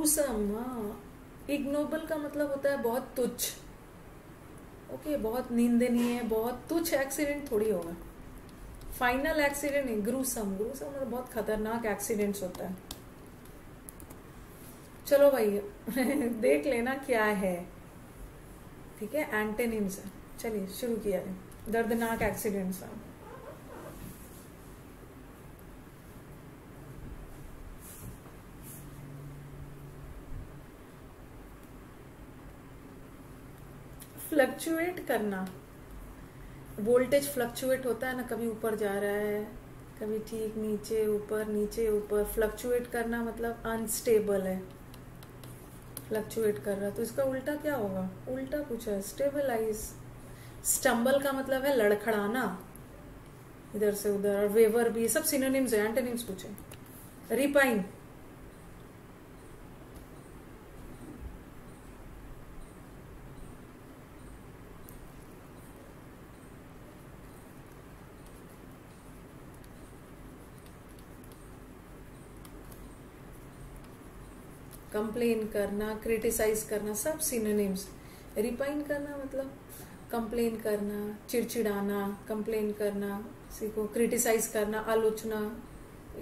ग्रूसम हाँ। इग्नोबल का मतलब होता है बहुत तुच्छ। ओके okay, बहुत नींदनीय है बहुत तुच्छ एक्सीडेंट थोड़ी होगा। फाइनल एक्सीडेंट नहीं ग्रूसम ग्रूसम मतलब बहुत खतरनाक एक्सीडेंट्स होता है। चलो भाई देख लेना क्या है। ठीक है एंटेनिम्स चलिए शुरू किया है दर्दनाक एक्सीडेंट्स फ्लक्चुएट करना। वोल्टेज फ्लक्चुएट होता है ना, कभी ऊपर जा रहा है, कभी ठीक नीचे, ऊपर नीचे, ऊपर। फ्लक्चुएट करना मतलब अनस्टेबल है। फ्लक्चुएट कर रहा तो इसका उल्टा क्या होगा? उल्टा पूछा है। स्टेबलाइज। स्टम्बल का मतलब है लड़खड़ाना। इधर से उधर। और वेवर भी सब सिनोनिम्स है एंटोनिम्स पूछे रिपाइन। कंप्लेन करना क्रिटिसाइज करना, सब सिनोनिम्स रिपाइन करना मतलब कंप्लेन करना, चिड़चिड़ाना कंप्लेन करना, किसी को क्रिटिसाइज करना, आलोचना,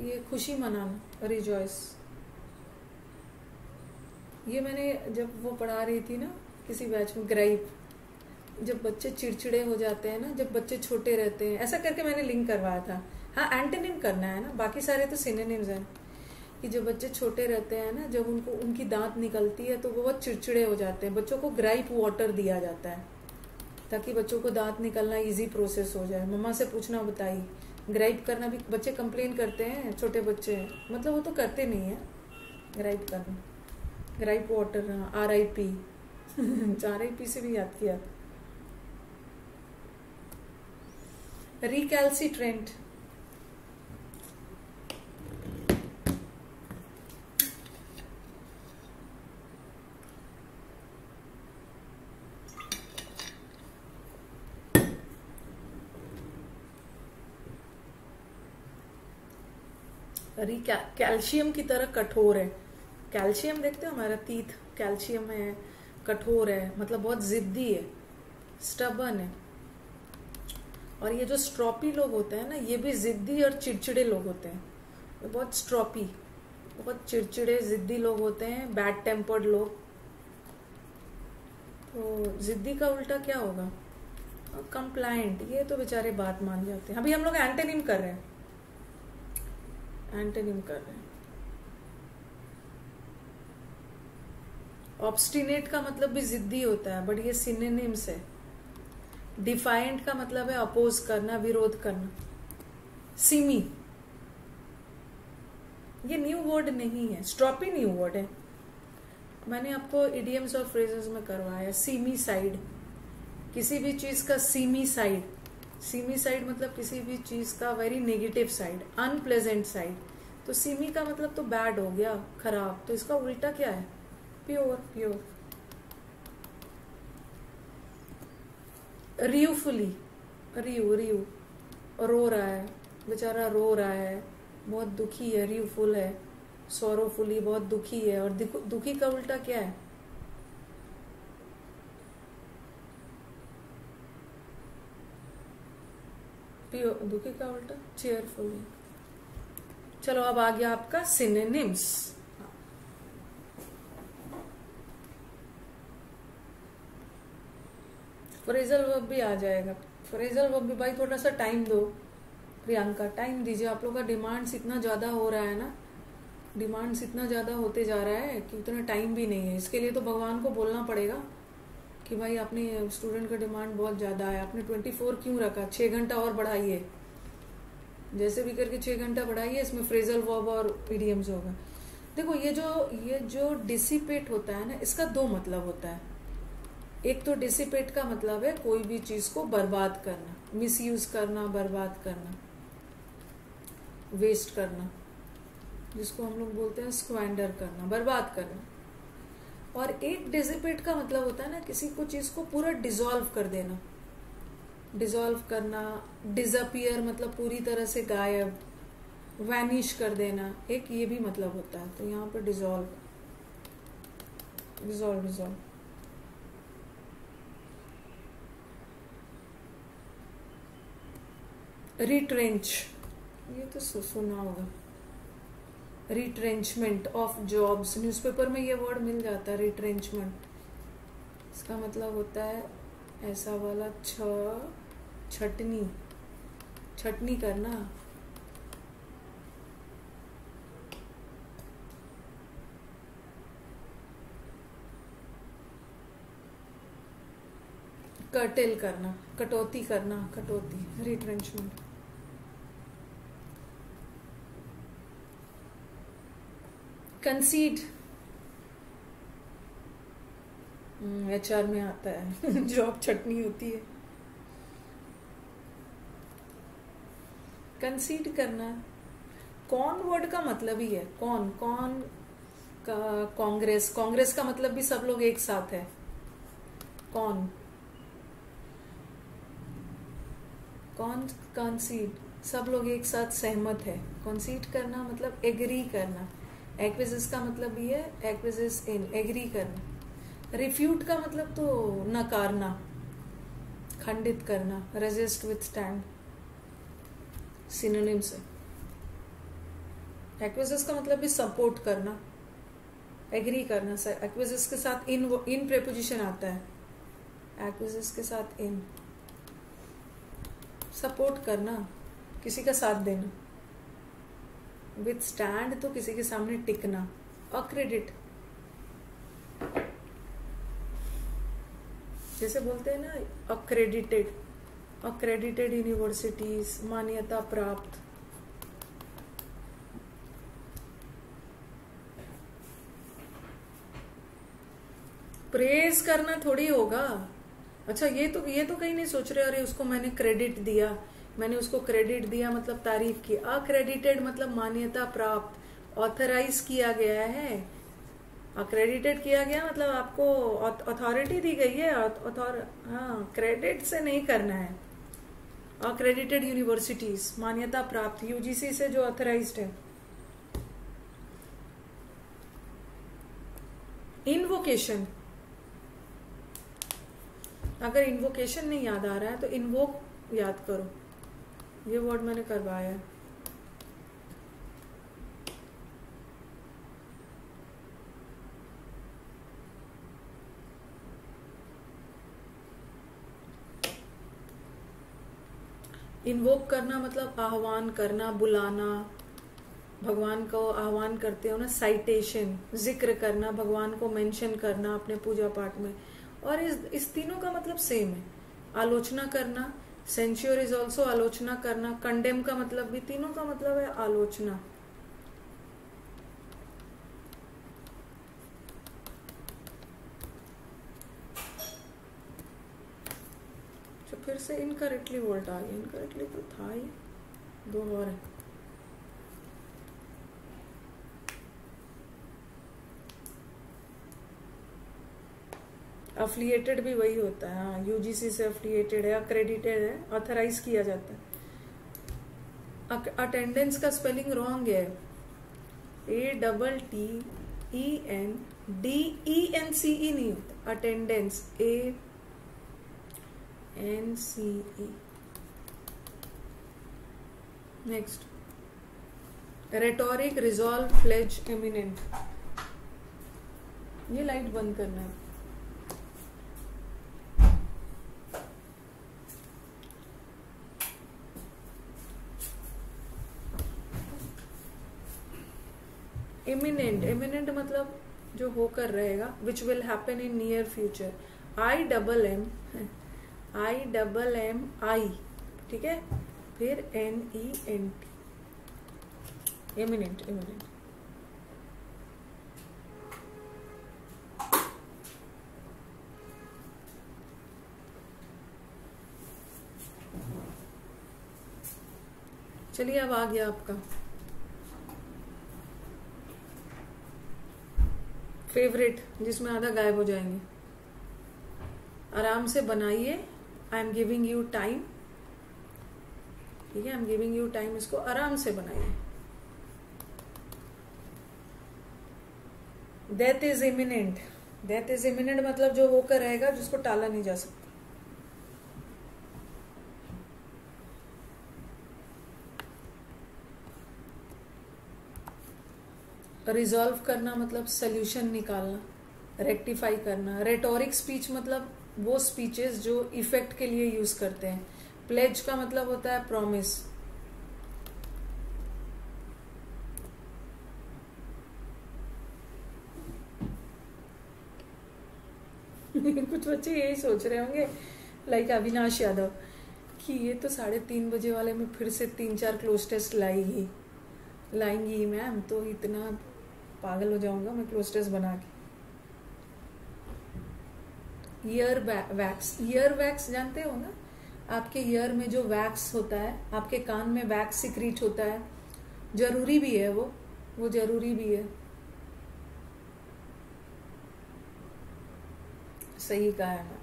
ये खुशी मनाना रिजॉइस ये मैंने जब वो पढ़ा रही थी ना, किसी बैच में ग्राइप जब बच्चे चिड़चिड़े हो जाते हैं ना, जब बच्चे छोटे रहते हैं, ऐसा करके मैंने लिंक करवाया था। हाँ एंटेनिम करना है ना, बाकी सारे तो सिनेनिम्स हैं। कि जब बच्चे छोटे रहते हैं ना, जब उनको, उनकी दांत निकलती है तो वो बहुत चिड़चिड़े हो जाते हैं। बच्चों को ग्राइप वाटर दिया जाता है, ताकि बच्चों को दांत निकलना इजी प्रोसेस हो जाए। मम्मा से पूछना, बताई। ग्राइप करना भी, बच्चे कंप्लेन करते हैं, छोटे बच्चे। मतलब वो तो करते नहीं है ग्राइप करना। Gripe water R I P R I P से भी याद किया। रिकैल्सिट्रेंट कैल्शियम की तरह कठोर है। कैल्शियम देखते हो हमारा तीत कैल्शियम है, कठोर है मतलब बहुत जिद्दी है, स्टबन है। और ये जो स्ट्रॉपी लोग होते हैं ना, ये भी जिद्दी और चिड़चिड़े लोग होते हैं। ये बहुत स्ट्रॉपी, बहुत चिड़चिड़े, जिद्दी लोग होते हैं बैड टेम्पर्ड लोग। तो जिद्दी का उल्टा क्या होगा? कंप्लाइंट ये तो बेचारे बात मान जाते हैं। अभी हम लोग एंटेनिम कर रहे हैं। एंटोनिम कर रहे हैं। ऑब्स्टिनेट का मतलब भी जिद्दी होता है बट ये सिनेनिम्स है। डिफाइंट का मतलब है अपोज करना, विरोध करना। सीमी ये न्यू वर्ड नहीं है स्ट्रॉपी न्यू वर्ड है। मैंने आपको इडियम्स और फ्रेजेस में करवाया सीमी साइड किसी भी चीज़ का सीमी साइड सीमी साइड मतलब किसी भी चीज़ का very negative side unpleasant side तो सीमी का मतलब तो बैड हो गया, खराब. तो इसका उल्टा क्या है? प्योर प्योर रियूफुली रियू रियू रो रहा है. बेचारा रो रहा है. बहुत दुखी है. रियूफुल है. सोरोफुली बहुत दुखी है. और दुखी का उल्टा क्या है? दुखी का उल्टा चेयरफुली चलो, अब आ गया आपका सिनेनिम्स फ्रेजल वर्ब भी आ जाएगा। फ्रेजल वर्ब भी, भाई, थोड़ा सा टाइम दो। प्रियंका टाइम दीजिए। आप लोग का डिमांड्स इतना ज़्यादा हो रहा है ना? डिमांड्स इतना ज़्यादा होते जा रहा है कि उतना टाइम भी नहीं है। इसके लिए तो भगवान को बोलना पड़ेगा। कि भाई आपने स्टूडेंट का डिमांड बहुत ज़्यादा है, आपने ट्वेंटी फोर क्यों रखा? छह घंटा और बढ़ाइए। जैसे भी करके छह घंटा बढ़ाइए, इसमें फ्रेजल वॉब और इडियम्स होगा। देखो, ये जो ये जो डिसिपेट होता है ना, इसका दो मतलब होता है। एक तो डिसिपेट का मतलब है कोई भी चीज़ को बर्बाद करना मिस करना, बर्बाद करना वेस्ट करना, जिसको हम लोग बोलते हैं स्क्वेंडर करना, बर्बाद करना। और एक डिसिपेट का मतलब होता है ना, किसी को चीज़ को पूरा डिजोल्व कर देना। डिजोल्व करना डिजअपियर मतलब पूरी तरह से गायब वैनिश कर देना, एक ये भी मतलब होता है। तो यहाँ पर डिजोल्व डिजोल्व डिजोल्व रिट्रेंच ये तो सुना होगा। रिट्रेंचमेंट ऑफ़ जॉब्स न्यूज़पेपर में ये वर्ड मिल जाता है रिट्रेंचमेंट इसका मतलब होता है ऐसा वाला छ, छटनी. छटनी करना. कटेल करना, कटौती करना, कटौती रिट्रेंचमेंट कंसीड एच आर में आता है. जॉब छटनी होती है. कंसीड करना. कौन वर्ड का मतलब ही है? कौन? कौन का कांग्रेस? कांग्रेस का मतलब भी सब लोग एक साथ है. कौन? कौन कंसीड सब लोग एक साथ सहमत है. कंसीड करना मतलब एग्री करना. एक्विजिस का मतलब ये है एक्विजिस इन एग्री करना। रिफ्यूट का मतलब तो नकारना, खंडित करना रेजिस्ट विथ स्टैंड सिनोनिम से एक्विजिस का मतलब भी सपोर्ट करना एग्री करना। सर एक्विजिस के साथ इन इन प्रेपोजिशन आता है। एक्विजिस के साथ इन सपोर्ट करना, किसी का साथ देना। विथ स्टैंड तो किसी के सामने टिकना। अक्रेडिट जैसे बोलते हैं ना अक्रेडिटेड अक्रेडिटेड यूनिवर्सिटीज मान्यता प्राप्त। प्रेज करना थोड़ी होगा। अच्छा ये तो ये तो कहीं नहीं सोच रहे, अरे उसको मैंने क्रेडिट दिया। मैंने उसको क्रेडिट दिया मतलब तारीफ़ की। अक्रेडिटेड मतलब मान्यता प्राप्त। ऑथराइज किया गया है। अक्रेडिटेड किया गया मतलब आपको अथॉरिटी दी गई है। अथॉर हाँ क्रेडिट से नहीं करना है। अक्रेडिटेड यूनिवर्सिटीज मान्यता प्राप्त यूजीसी से जो ऑथराइज है। इनवोकेशन अगर इन्वोकेशन नहीं याद आ रहा है तो इन्वोक याद करो। ये वर्ड मैंने करवाया है। इन्वोक करना मतलब आह्वान करना, बुलाना, भगवान को आह्वान करते हो ना साइटेशन ज़िक्र करना, भगवान को मेंशन करना अपने पूजा पाठ में। और इस इस तीनों का मतलब सेम है। आलोचना करना सेंश्योर इज़ ऑल्सो आलोचना करना। कंडेम का मतलब भी तीनों का मतलब है आलोचना। तो फिर से इनकरेक्टली वोल्ट आ गया इनकरेक्टली तो था ही। दो और है। अफिलिएटेड भी वही होता है हाँ यूजीसी से अफिलिएटेड है अक्रेडिटेड है ऑथराइज किया जाता है। अटेंडेंस का स्पेलिंग रॉन्ग है। A double T E N D E N C E नहीं होता attendance A N C E next rhetoric resolve fledge eminent ये लाइट बंद करना है। इमिनेंट इमिनेंट मतलब जो होकर रहेगा which will happen in near future I double M I double M I ठीक है? फिर N E N T eminent eminent चलिए, अब आ गया आपका। फेवरेट जिसमें आधा गायब हो जाएँगे। आराम से बनाइए। I am giving you time ठीक है? I am giving you time इसको आराम से बनाइए। Death is imminent death is imminent मतलब जो होकर रहेगा, जिसको टाला नहीं जा सकता। रिजॉल्व करना मतलब सोल्यूशन निकालना रेक्टिफाई करना। रेटोरिक स्पीच मतलब वो स्पीचेस जो इफ़ेक्ट के लिए यूज़ करते हैं। प्लेज का मतलब होता है प्रॉमिस कुछ बच्चे यही सोच रहे होंगे लाइक अविनाश यादव, कि ये तो साढ़े तीन बजे वाले में फिर से तीन चार क्लोज टेस्ट लाएगी। लाएँगी मैम तो इतना पागल हो जाऊँगा मैं क्लोज टेस्ट बना के। ईयर वैक्स ईयर वैक्स जानते हो ना? आपके ईयर में जो वैक्स होता है, आपके कान में वैक्स सिक्रीट होता है, ज़रूरी भी है वो वो ज़रूरी भी है। सही कहा है मैं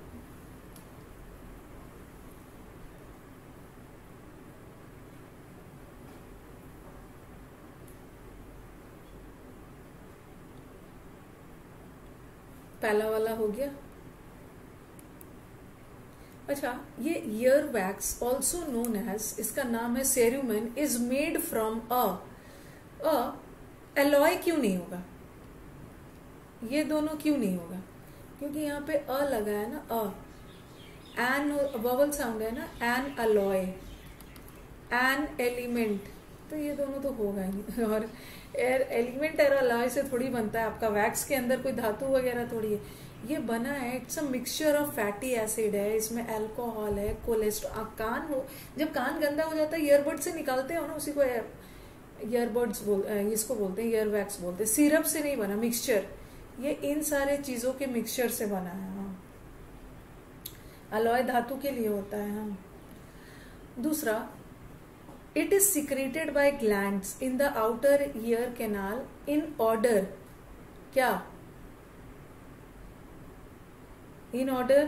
पहला वाला हो गया। अच्छा ये ear wax also known as इसका नाम है cerumen is made from a alloy क्यों नहीं होगा? ये दोनों क्यों नहीं होगा? क्योंकि यहाँ पे अ लगा है ना अ एन ववल साउंड है ना एन अलॉय एन एलिमेंट तो ये दोनों तो होगा ही, और एयर एलिमेंट एयर अलॉय से थोड़ी बनता है। आपका वैक्स के अंदर कोई धातु वगैरह थोड़ी है। ये बना है it's a mixture of fatty acid है, इसमें अल्कोहल है कोलेस्ट्रॉल कान हो, जब कान गंदा हो जाता है ईयरबड से निकालते हो ना, उसी को ईयरबड्स बोल इसको बोलते हैं ईयर वैक्स बोलते हैं। सिरप से नहीं बना मिक्सचर ये इन सारे चीज़ों के मिक्सचर से बना है हाँ। अलॉय धातु के लिए होता है हाँ। दूसरा It is secreted by glands in the outer ear canal in order. क्या? In order?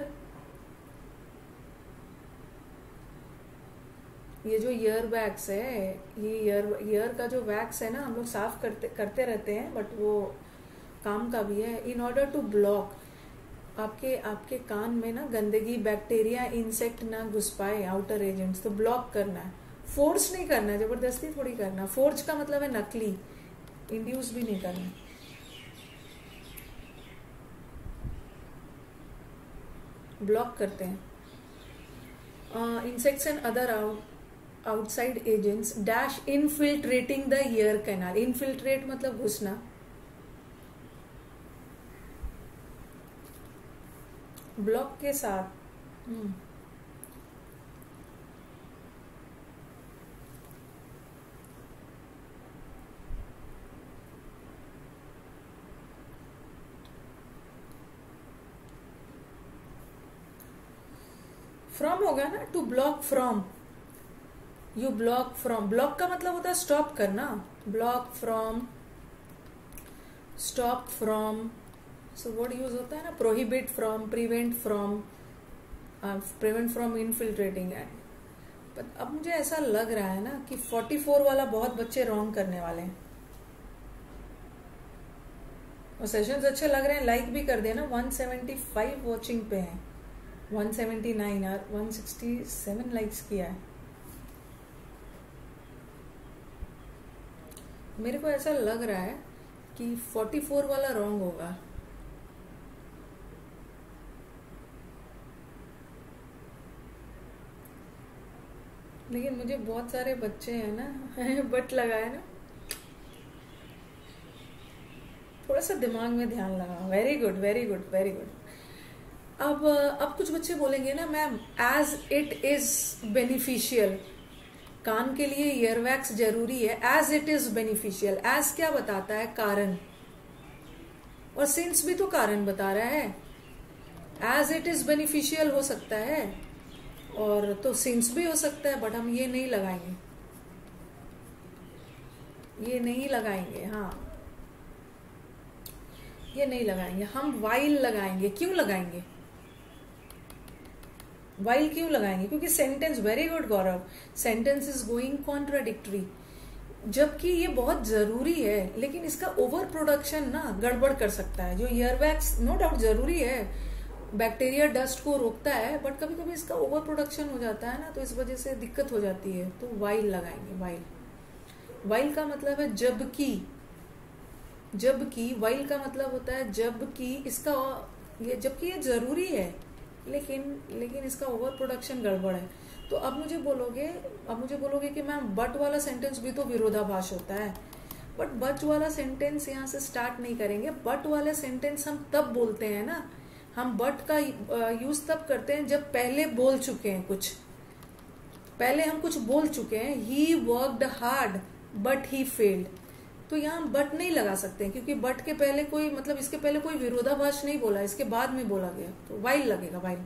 ये जो ईयर वैक्स है, ये ईयर ईयर का जो वैक्स है ना, हम लोग साफ़ करते करते रहते हैं बट वो काम का भी है। इन ऑर्डर टू ब्लॉक आपके आपके कान में ना गंदगी बैक्टीरिया इंसेक्ट ना घुस पाए आउटर एजेंट्स तो ब्लॉक करना है। फोर्स नहीं करना, ज़बरदस्ती थोड़ी करना। फोर्स का मतलब है नकली इंड्यूस भी नहीं करना। ब्लॉक करते हैं। Insects and other out outside agents dash infiltrating the ear canal infiltrate मतलब घुसना। ब्लॉक के साथ। hmm. फ्रॉम होगा ना to block from you block from block का मतलब होता है स्टॉप करना. Block from stop from so word use होता है ना prohibit from prevent from prevent from infiltrating and अब मुझे ऐसा लग रहा है ना कि 44 वाला बहुत बच्चे रॉन्ग करने वाले हैं। और सेशंस अच्छे लग रहे हैं लाइक भी कर देना 175 वॉचिंग पे हैं। 179 और 167 लाइक्स किया है। मेरे को ऐसा लग रहा है कि 44 वाला रॉन्ग होगा। लेकिन मुझे बहुत सारे बच्चे हैं ना, बट लगाए ना। थोड़ा सा दिमाग में ध्यान लगा very good very good very good अब अब कुछ बच्चे बोलेंगे ना, ma'am as it is beneficial कान के लिए ईयरवैक्स ज़रूरी है। As it is beneficial as क्या बताता है? कारण। और सिंस भी तो कारण बता रहा है। एज इट इज़ बेनिफिशियल हो सकता है। और तो सिंस भी हो सकता है बट हम ये नहीं लगाएँगे। ये नहीं लगाएँगे हाँ। ये नहीं लगाएँगे। हम वाइल लगाएँगे। क्यों लगाएँगे? वाइल क्यों लगाएँगे? क्योंकि sentence very good Gaurav sentence is going contradictory जबकि ये बहुत ज़रूरी है, लेकिन इसका ओवर प्रोडक्शन ना गड़बड़ कर सकता है। जो ईयरवैक्स नो डाउट ज़रूरी है। बैक्टीरिया डस्ट को रोकता है बट कभी कभी इसका ओवर प्रोडक्शन हो जाता है ना तो इस वजह से दिक्कत हो जाती है। तो वाइल लगाएँगे वाइल वाइल का मतलब है जबकि। जबकि वाइल का मतलब होता है जबकि इसका, ये जबकि ये ज़रूरी है। लेकिन लेकिन इसका ओवर प्रोडक्शन गड़बड़ है। तो अब मुझे बोलोगे, अब मुझे बोलोगे कि मैम बट वाला सेंटेंस भी तो विरोधाभास होता है। बट बट वाला सेंटेंस यहाँ से स्टार्ट नहीं करेंगे। बट वाले सेंटेंस हम तब बोलते हैं ना। हम बट का यूज़ तब करते हैं जब पहले बोल चुके हैं कुछ। पहले हम कुछ बोल चुके हैं। He worked hard but he failed तो यहाँ हम बट नहीं लगा सकते क्योंकि बट के पहले कोई मतलब इसके पहले कोई विरोधाभास नहीं बोला, इसके बाद में बोला गया तो वाइल लगेगा वाइल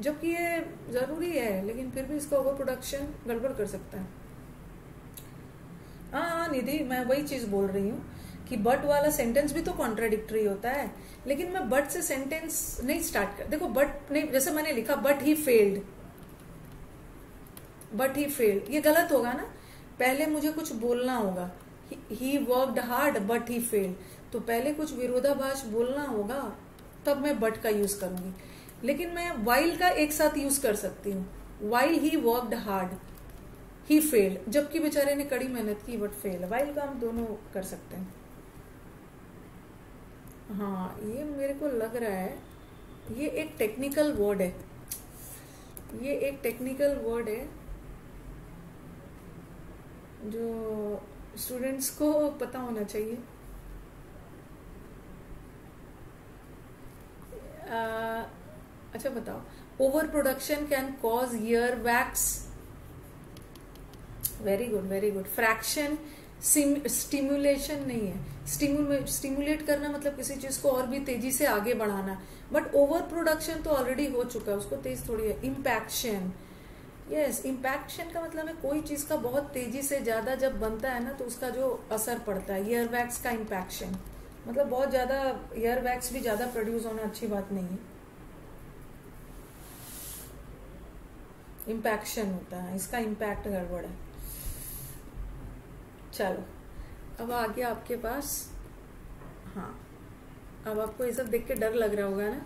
जबकि ये ज़रूरी है, लेकिन फिर भी इसका ओवर प्रोडक्शन गड़बड़ कर सकता है। हाँ हाँ निधि, मैं वही चीज़ बोल रही हूँ कि बट वाला सेंटेंस भी तो कॉन्ट्राडिक्टरी होता है, लेकिन मैं बट से सेंटेंस नहीं स्टार्ट कर, देखो बट नहीं, जैसे मैंने लिखा but he failed but he failed ये गलत होगा ना? पहले मुझे कुछ बोलना होगा। He worked hard but he failed तो पहले कुछ विरोधाभास बोलना होगा, तब मैं बट का यूज़ करूँगी। लेकिन मैं वाइल का एक साथ यूज़ कर सकती हूँ। While he worked hard he failed जबकि बेचारे ने कड़ी मेहनत की बट फेल वाइल का हम दोनों कर सकते हैं। हाँ ये मेरे को लग रहा है, ये एक टेक्निकल वर्ड है। ये एक टेक्निकल वर्ड है, जो स्टूडेंट्स को पता होना चाहिए। आ, अच्छा बताओ। Over production can cause ear wax very good very good fraction stimulation नहीं है। स्टिमुलेट करना मतलब किसी चीज़ को और भी तेज़ी से आगे बढ़ाना। बट ओवर प्रोडक्शन तो ऑलरेडी हो चुका है उसको तेज थोड़ी है। इम्पैक्शन यस इम्पैक्शन का मतलब है कोई चीज़ का बहुत तेज़ी से ज़्यादा जब बनता है ना तो उसका जो असर पड़ता है ईयर वैक्स का इम्पैक्शन मतलब बहुत ज़्यादा ईयर वैक्स भी ज़्यादा प्रोड्यूस होना अच्छी बात नहीं है। इम्पैक्शन होता है, इसका इम्पैक्ट गड़बड़ है। चलो, अब आ गया आपके पास हाँ अब आपको ये सब देख के डर लग रहा होगा ना?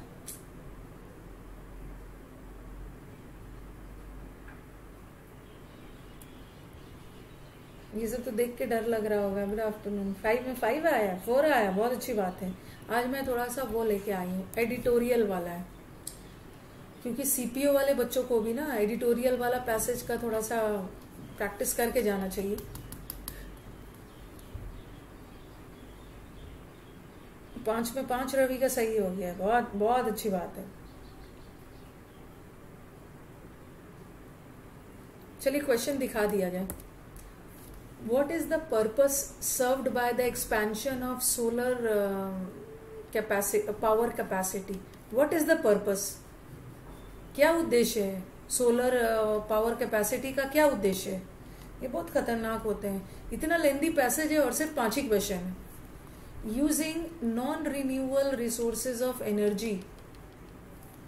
ये सब तो देख के डर लग रहा होगा गुड आफ्टरनून फाइव में फाइव आया फोर आया, बहुत अच्छी बात है। आज मैं थोड़ा सा वो लेके आई हूँ एडिटोरियल वाला है। क्योंकि सीपीओ वाले बच्चों को भी ना एडिटोरियल वाला पैसेज का थोड़ा सा प्रैक्टिस करके जाना चाहिए। पाँच में पाँच रवि का सही हो गया, बहुत बहुत अच्छी बात है। चलिए क्वेश्चन दिखा दिया जाए। What is the purpose served by the expansion of solar uh, capacity uh, power capacity? What is the purpose? क्या उद्देश्य है? सोलर पावर कैपेसिटी का क्या उद्देश्य है? ये बहुत खतरनाक होते हैं। इतना लेंदी पैसेज है और सिर्फ़ पाँच ही क्वेश्चन है। Using non renewable resources of energy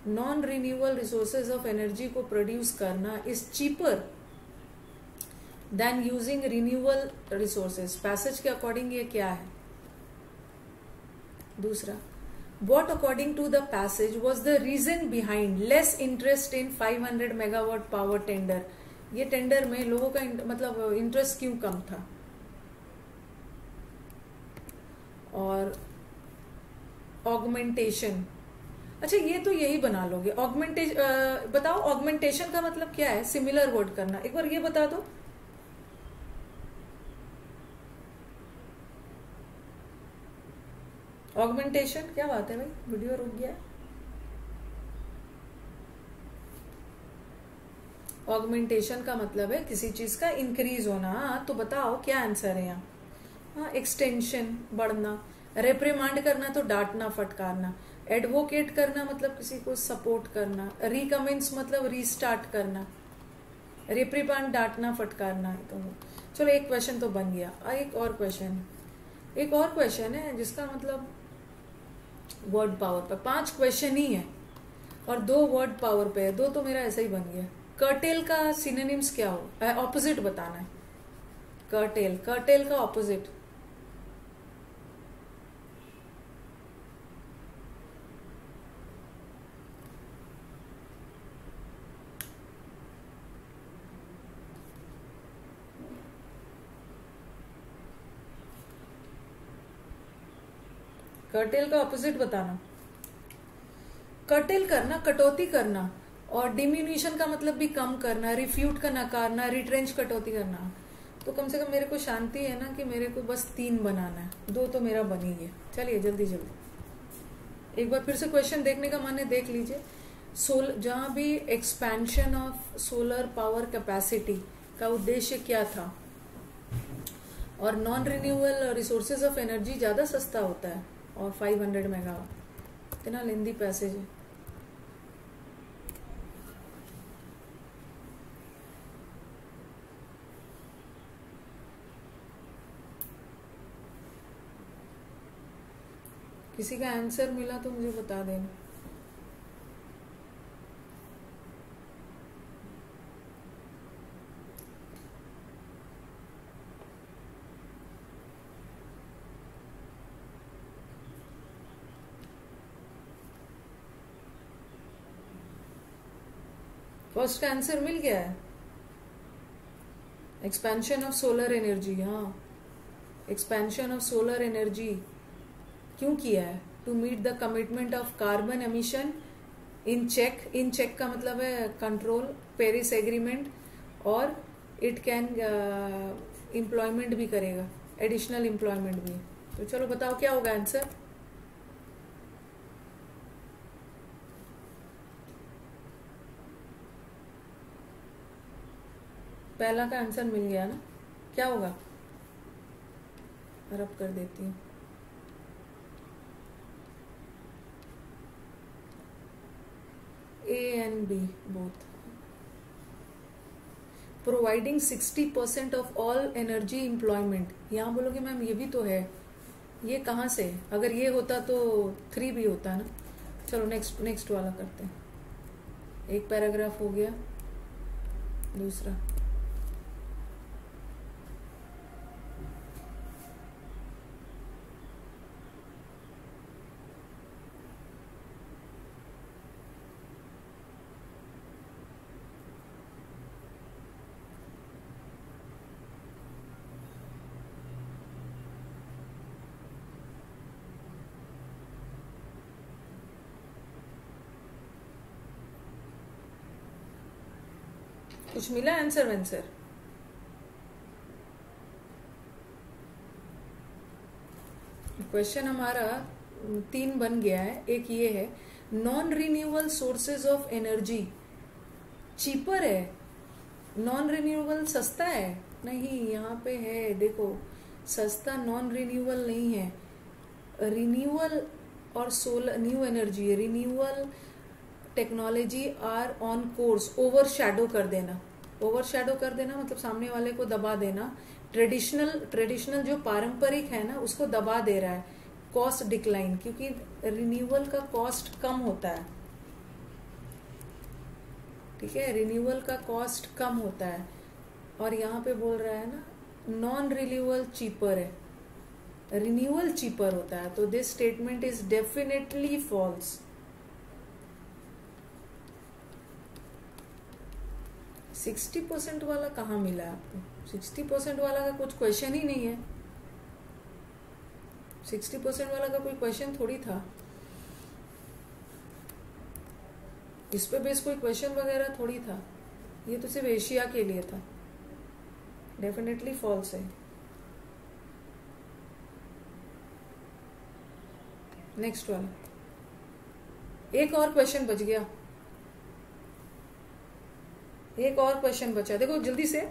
non renewable resources of energy को प्रोड्यूस करना is cheaper than using renewal resources passage के अकॉर्डिंग ये क्या है? दूसरा what according to the passage was the reason behind less interest in 500 megawatt power tender ये tender में लोगों का मतलब इंटरेस्ट क्यों कम था? और ऑगमेंटेशन अच्छा ये तो यही बना लोगे। ऑगमेंटेशन बताओ ऑगमेंटेशन का मतलब क्या है? सिमिलर वर्ड करना। एक बार ये बता दो। ऑगमेंटेशन क्या बात है भाई? वीडियो रुक गया। ऑगमेंटेशन का मतलब है किसी चीज़ का इंक्रीज होना। हाँ, तो बताओ क्या आंसर है यहाँ? हाँ एक्सटेंशन बढ़ना। रेप्रिमांड करना तो डांटना फटकारना। एडवोकेट करना मतलब किसी को सपोर्ट करना। रिकमेंस मतलब रीस्टार्ट करना। रिप्रिमांड डांटना फटकारना तो। चलो एक क्वेश्चन तो बन गया। एक और क्वेश्चन एक और क्वेश्चन है जिसका मतलब वर्ड पावर पर। पाँच क्वेश्चन ही है। और दो वर्ड पावर पे है। दो तो मेरा ऐसा ही बन गया। कर्टेल का सिनेनिम्स क्या हो? ऑपोजिट बताना है। कर्टेल कर्टेल का ऑपोजिट कर्टेल का ऑपोजिट बताना। कर्टेल करना, कटौती करना, और डिम्यूनिशन का मतलब भी कम करना रिफ्यूट का नकारना रिट्रेंच कटौती करना। तो कम से कम मेरे को शांति है ना कि मेरे को बस तीन बनाना है। दो तो मेरा बन ही गया। चलिए, जल्दी जल्दी। एक बार फिर से क्वेश्चन देखने का मन है, देख लीजिए। सोल जहाँ भी expansion of solar power capacity का उद्देश्य क्या था? और non renewable resources of energy ज़्यादा सस्ता होता है। और 500 मेगा इतना लेंदी पैसेज किसी का आंसर मिला तो मुझे बता देना। फ़र्स्ट का आंसर मिल गया है। एक्सपेंशन ऑफ़ सोलर एनर्जी हाँ। एक्सपेंशन ऑफ़ सोलर एनर्जी क्यों किया है? To meet the commitment of carbon emission in check in check का मतलब है कंट्रोल पेरिस एग्रीमेंट और इट कैन एम्प्लॉयमेंट भी करेगा एडिशनल एम्प्लॉयमेंट भी। तो चलो बताओ क्या होगा आंसर पहला का आंसर मिल गया ना? क्या होगा? रब कर देती हूँ। A and B both providing sixty percent of all energy employment यहाँ बोलोगे, मैम, ये भी तो है। ये कहाँ से? अगर ये होता तो थ्री भी होता ना? चलो नेक्स्ट नेक्स्ट वाला करते हैं। एक पैराग्राफ हो गया। दूसरा। कुछ मिला आंसर आंसर क्वेश्चन हमारा तीन बन गया है। एक ये है non renewable sources of energy cheaper है? नॉन रिन्यूएबल सस्ता है? नहीं, यहाँ पे है, देखो, सस्ता नॉन रिन्यूएबल नहीं है। रिन्यूअल और solar new energy renewal technology are on course overshadow कर देना। ओवर शेडो कर देना मतलब सामने वाले को दबा देना। ट्रेडिशनल ट्रेडिशनल जो पारंपरिक है ना, उसको दबा दे रहा है। कॉस्ट डिक्लाइन क्योंकि रिन्यूअल का कॉस्ट कम होता है। ठीक है? रिन्यूअल का कॉस्ट कम होता है। और यहाँ पे बोल रहा है ना नॉन रिन्यूअल चीपर है। रिन्यूअल चीपर होता है। तो this statement is definitely false sixty percent वाला कहाँ मिला आपको? सिक्सटी परसेंट वाला का कुछ क्वेश्चन ही नहीं है। सिक्सटी परसेंट वाला का कोई क्वेश्चन थोड़ी था। इस पे बेस कोई क्वेश्चन वगैरह थोड़ी था। ये तो सिर्फ़ एशिया के लिए था। डेफिनेटली फॉल्स है। नेक्स्ट वाला एक और क्वेश्चन बच गया। एक और क्वेश्चन बचा। देखो, जल्दी से।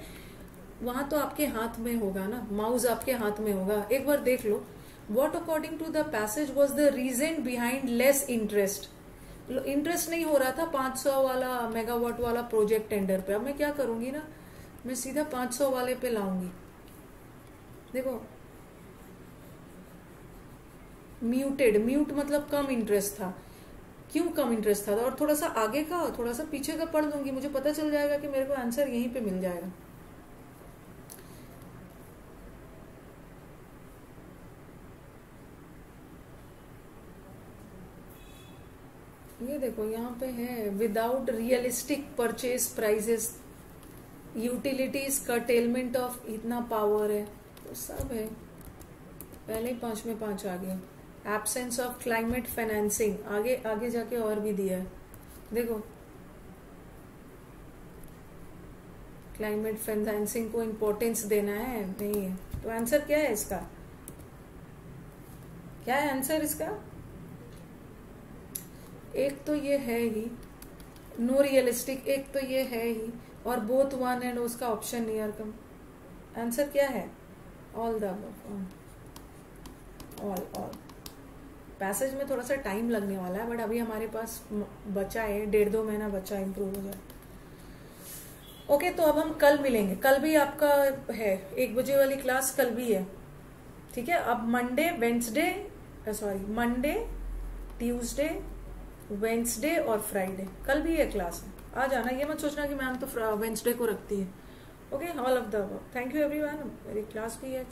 वहाँ तो आपके हाथ में होगा ना। माउस आपके हाथ में होगा। एक बार देख लो। What according to the passage was the reason behind less interest interest नहीं हो रहा था 500 वाला मेगावाट वाला प्रोजेक्ट टेंडर पे। अब मैं क्या करूँगी ना? मैं सीधा 500 वाले पे लाऊँगी। देखो। म्यूटेड म्यूट मतलब कम इंटरेस्ट था। क्यों कम इंटरेस्ट था? और थोड़ा सा आगे का, थोड़ा सा पीछे का पढ़ लूँगी, मुझे पता चल जाएगा कि मेरे को आंसर यहीं पे मिल जाएगा। ये देखो, यहाँ पे है without realistic purchase prices utilities curtailment of इतना पावर है तो सब है। पहले पाँच में पाँच आ गया। एब्सेंस ऑफ़ क्लाइमेट फाइनेंसिंग आगे आगे जाके और भी दिया है। देखो। क्लाइमेट फाइनेंसिंग को इम्पोर्टेंस देना है? नहीं है। तो आंसर क्या है इसका? क्या है आंसर इसका? एक तो ये है ही। नो रियलिस्टिक एक तो ये है ही। और बोथ वन एंड उसका ऑप्शन नियर कम आंसर क्या है? All the all all passage में थोड़ा सा टाइम लगने वाला है, बट अभी हमारे पास बचा है, डेढ़ दो महीना बचा इम्प्रूव हो जाए ओके तो अब हम कल मिलेंगे। कल भी आपका है। एक बजे वाली क्लास कल भी है। ठीक है? अब Monday Wednesday sorry Monday Tuesday Wednesday और फ्राइडे कल भी ये क्लास है। आ जाना, ये मत सोचना कि मैम तो वेंसडे को रखती है। Okay all of the thank you everyone मेरी क्लास भी है।